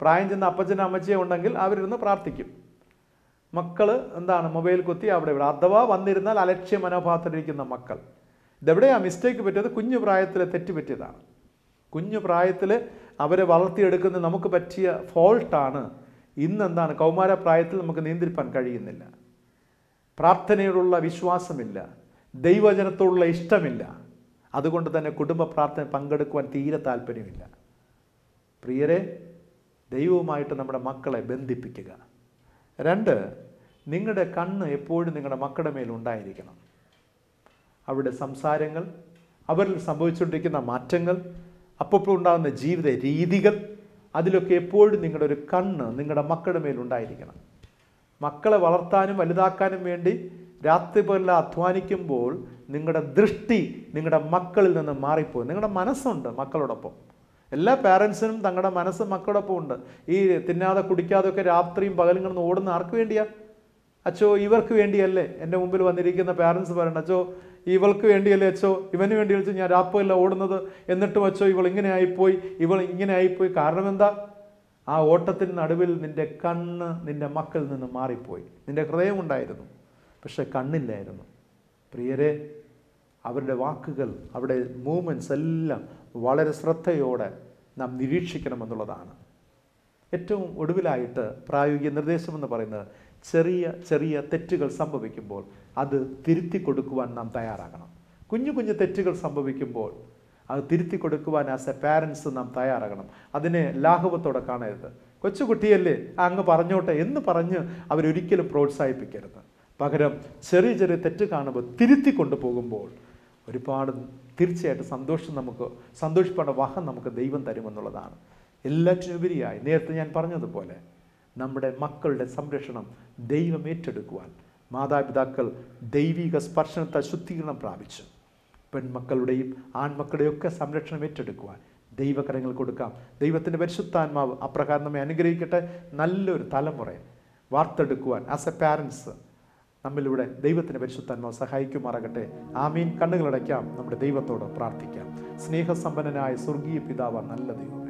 പ്രായം ചെന്ന അപ്പച്ചനും അമ്മച്ചയും ഉണ്ടെങ്കിൽ അവരിരുന്ന് പ്രാർത്ഥിക്കും. മക്കൾ എന്താണ് മൊബൈൽ കുത്തി അവിടെ ഇവിടെ. അഥവാ വന്നിരുന്നാൽ അലക്ഷ്യ മനോഭാവത്തിലിരിക്കുന്ന മക്കൾ. ഇതെവിടെയാണ് മിസ്റ്റേക്ക് പറ്റിയത്? കുഞ്ഞു പ്രായത്തിൽ തെറ്റ് പറ്റിയതാണ്. കുഞ്ഞു പ്രായത്തിൽ അവരെ വളർത്തിയെടുക്കുന്ന നമുക്ക് പറ്റിയ ഫോൾട്ടാണ് ഇന്നെന്താണ് കൗമാര പ്രായത്തിൽ നമുക്ക് നിയന്ത്രിപ്പാൻ കഴിയുന്നില്ല. പ്രാർത്ഥനയോടുള്ള വിശ്വാസമില്ല. ദൈവജനത്തോടുള്ള ഇഷ്ടമില്ല. അതുകൊണ്ട് തന്നെ കുടുംബ പ്രാർത്ഥന പങ്കെടുക്കുവാൻ തീരെ താല്പര്യമില്ല. പ്രിയരെ ദൈവവുമായിട്ട് നമ്മുടെ മക്കളെ ബന്ധിപ്പിക്കുക. രണ്ട് നിങ്ങളുടെ കണ്ണ് എപ്പോഴും നിങ്ങളുടെ മക്കളുടെ മേൽ ഉണ്ടായിരിക്കണം. അവരുടെ സംസാരങ്ങൾ അവരിൽ സംഭവിച്ചുകൊണ്ടിരിക്കുന്ന മാറ്റങ്ങൾ അപ്പോൾ ഉണ്ടാകുന്ന ജീവിത രീതികൾ അതിലൊക്കെ എപ്പോഴും നിങ്ങളുടെ ഒരു കണ്ണ് നിങ്ങളുടെ മക്കളുടെ മേലുണ്ടായിരിക്കണം മക്കളെ വളർത്താനും വലുതാക്കാനും വേണ്ടി രാത്രി പോലെ അധ്വാനിക്കുമ്പോൾ നിങ്ങളുടെ ദൃഷ്ടി നിങ്ങളുടെ മക്കളിൽ നിന്ന് മാറിപ്പോകും. നിങ്ങളുടെ മനസ്സുണ്ട് മക്കളോടൊപ്പം. എല്ലാ പാരൻസിനും തങ്ങളുടെ മനസ്സ് മക്കളോടൊപ്പം ഉണ്ട്. ഈ തിന്നാതെ കുടിക്കാതെ ഒക്കെ രാത്രിയും പകലും കിടന്ന് ഓടുന്ന ആർക്ക് വേണ്ടിയാ? അച്ചോ ഇവർക്ക് വേണ്ടിയല്ലേ? എന്റെ മുമ്പിൽ വന്നിരിക്കുന്ന പാരൻസ് പറയണം അച്ചോ ഇവൾക്ക് വേണ്ടിയല്ലേ അച്ചോ? ഇവന് വേണ്ടി വെച്ചോ ഞാൻ രാപ്പല്ല ഓടുന്നത്. എന്നിട്ടും അച്ചോ ഇവൾ ഇങ്ങനെ ആയിപ്പോയി. ഇവൾ ഇങ്ങനെ ആയിപ്പോയി. കാരണം എന്താ? ആ ഓട്ടത്തിന് നടുവിൽ നിന്റെ കണ്ണ് നിന്റെ മക്കളിൽ നിന്ന് മാറിപ്പോയി. നിന്റെ ഹൃദയം ഉണ്ടായിരുന്നു. പക്ഷെ കണ്ണില്ലായിരുന്നു. പ്രിയരെ അവരുടെ വാക്കുകൾ അവരുടെ മൂവ്മെന്റ്സ് എല്ലാം വളരെ ശ്രദ്ധയോടെ നാം നിരീക്ഷിക്കണമെന്നുള്ളതാണ്. ഏറ്റവും ഒടുവിലായിട്ട് പ്രായോഗിക നിർദ്ദേശമെന്ന് പറയുന്നത് ചെറിയ ചെറിയ തെറ്റുകൾ സംഭവിക്കുമ്പോൾ അത് തിരുത്തി കൊടുക്കുവാൻ നാം തയ്യാറാകണം. കുഞ്ഞു കുഞ്ഞു തെറ്റുകൾ സംഭവിക്കുമ്പോൾ അത് തിരുത്തി കൊടുക്കുവാൻ ആസ് എ പാരൻസ് നാം തയ്യാറാകണം. അതിനെ ലാഘവത്തോടെ കാണരുത്. കൊച്ചുകുട്ടിയല്ലേ അങ്ങ് പറഞ്ഞോട്ടെ എന്ന് പറഞ്ഞ് അവരൊരിക്കലും പ്രോത്സാഹിപ്പിക്കരുത്. പകരം ചെറിയ ചെറിയ തെറ്റ് കാണുമ്പോൾ തിരുത്തി കൊണ്ടുപോകുമ്പോൾ ഒരുപാട് തീർച്ചയായിട്ടും സന്തോഷം നമുക്ക് സന്തോഷിപ്പേണ്ട വഹം നമുക്ക് ദൈവം തരുമെന്നുള്ളതാണ്. എല്ലാറ്റിനുപരിയായി നേരത്തെ ഞാൻ പറഞ്ഞതുപോലെ നമ്മുടെ മക്കളുടെ സംരക്ഷണം ദൈവം ഏറ്റെടുക്കുവാൻ. മാതാപിതാക്കൾ ദൈവിക സ്പർശനത്തെ ശുദ്ധീകരണം പ്രാപിച്ചു. പെൺമക്കളുടെയും ആൺമക്കളുടെയും ഒക്കെ സംരക്ഷണം ഏറ്റെടുക്കുവാൻ ദൈവകരങ്ങൾ കൊടുക്കാം. ദൈവത്തിന്റെ പരിശുദ്ധാത്മാവ് അപ്രകാരം നമ്മെ അനുഗ്രഹിക്കട്ടെ. നല്ലൊരു തലമുറയെ വാർത്തെടുക്കുവാൻ ആസ് എ പാരൻസ് നമ്മളിവിടെ ദൈവത്തിന്റെ പരിശുദ്ധാത്മാവ് സഹായിക്കുമാറാകട്ടെ. ആമീൻ. കണ്ണുകളടയ്ക്കാം. നമ്മുടെ ദൈവത്തോട് പ്രാർത്ഥിക്കാം. സ്നേഹസമ്പന്നനായ സ്വർഗീയ പിതാവ് നല്ല ദൈവമേ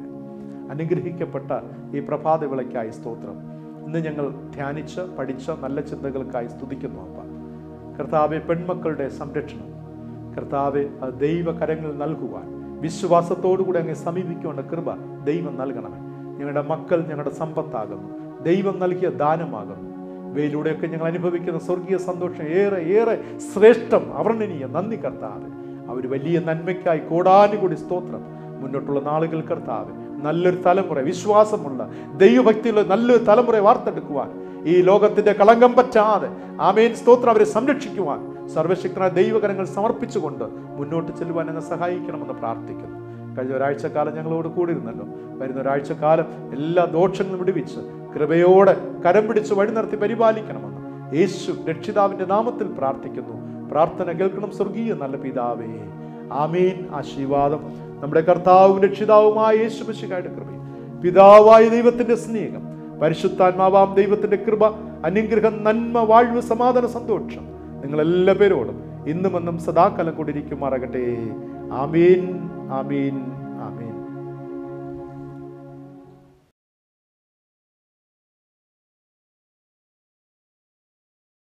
അനുഗ്രഹിക്കപ്പെട്ട ഈ പ്രഭാത വിളയ്ക്കായി സ്തോത്രം. ഇന്ന് ഞങ്ങൾ ധ്യാനിച്ച് പഠിച്ച നല്ല ചിന്തകൾക്കായി സ്തുതിക്കുന്നു അപ്പ. കർത്താവെ പെൺമക്കളുടെ സംരക്ഷണം. കർത്താവെ ദൈവകരങ്ങൾ നൽകുവാൻ വിശ്വാസത്തോടുകൂടി അങ്ങ് സമീപിക്കേണ്ട കൃപ ദൈവം നൽകണമേ. ഞങ്ങളുടെ മക്കൾ ഞങ്ങളുടെ സമ്പത്താകുന്നു. ദൈവം നൽകിയ ദാനമാകുന്നു. ഇവയിലൂടെയൊക്കെ ഞങ്ങൾ അനുഭവിക്കുന്ന സ്വർഗീയ സന്തോഷം ഏറെ ഏറെ ശ്രേഷ്ഠം അവർണനീയ. നന്ദി കർത്താവ്. അവർ വലിയ നന്മയ്ക്കായി കോടാനുകൂടി സ്തോത്രം. മുന്നോട്ടുള്ള നാളുകൾ കർത്താവ് നല്ലൊരു തലമുറ വിശ്വാസമുള്ള ദൈവഭക്തിയുള്ള നല്ലൊരു തലമുറ വാർത്തെടുക്കുവാൻ ഈ ലോകത്തിന്റെ കളങ്കം പറ്റാതെ ആമേൻ സ്തോത്രം അവരെ സംരക്ഷിക്കുവാൻ സർവശക്തനായ ദൈവകരങ്ങൾ സമർപ്പിച്ചുകൊണ്ട് മുന്നോട്ട് ചെല്ലുവാൻ അങ്ങ് സഹായിക്കണമെന്ന് പ്രാർത്ഥിക്കുന്നു. കഴിഞ്ഞ ഒരാഴ്ചക്കാലം ഞങ്ങളോട് കൂടിയിരുന്നല്ലോ. വരുന്ന ഒരാഴ്ചക്കാലം എല്ലാ ദോഷങ്ങളും വിടുവിച്ച് കൃപയോടെ കരം പിടിച്ച് വഴി നടത്തി പരിപാലിക്കണമെന്ന് യേശു രക്ഷിതാവിന്റെ നാമത്തിൽ പ്രാർത്ഥിക്കുന്നു. പ്രാർത്ഥന കേൾക്കണം സ്വർഗീയ നല്ല പിതാവേ. ആമീൻ. ആശീർവാദം. നമ്മുടെ കർത്താവും രക്ഷിതാവുമായ യേശു മിശിഹായുടെ കൃപയും പിതാവായ ദൈവത്തിന്റെ സ്നേഹം പരിശുദ്ധാത്മാവാം ദൈവത്തിന്റെ കൃപ അനുഗ്രഹം നന്മ വാഴ്വ് സമാധാന സന്തോഷം നിങ്ങളെല്ലാ പേരോടും ഇന്നും എന്നും സദാകാലം കൊണ്ടിരിക്കുമാറാകട്ടെ. ആമീൻ. ആമീൻ.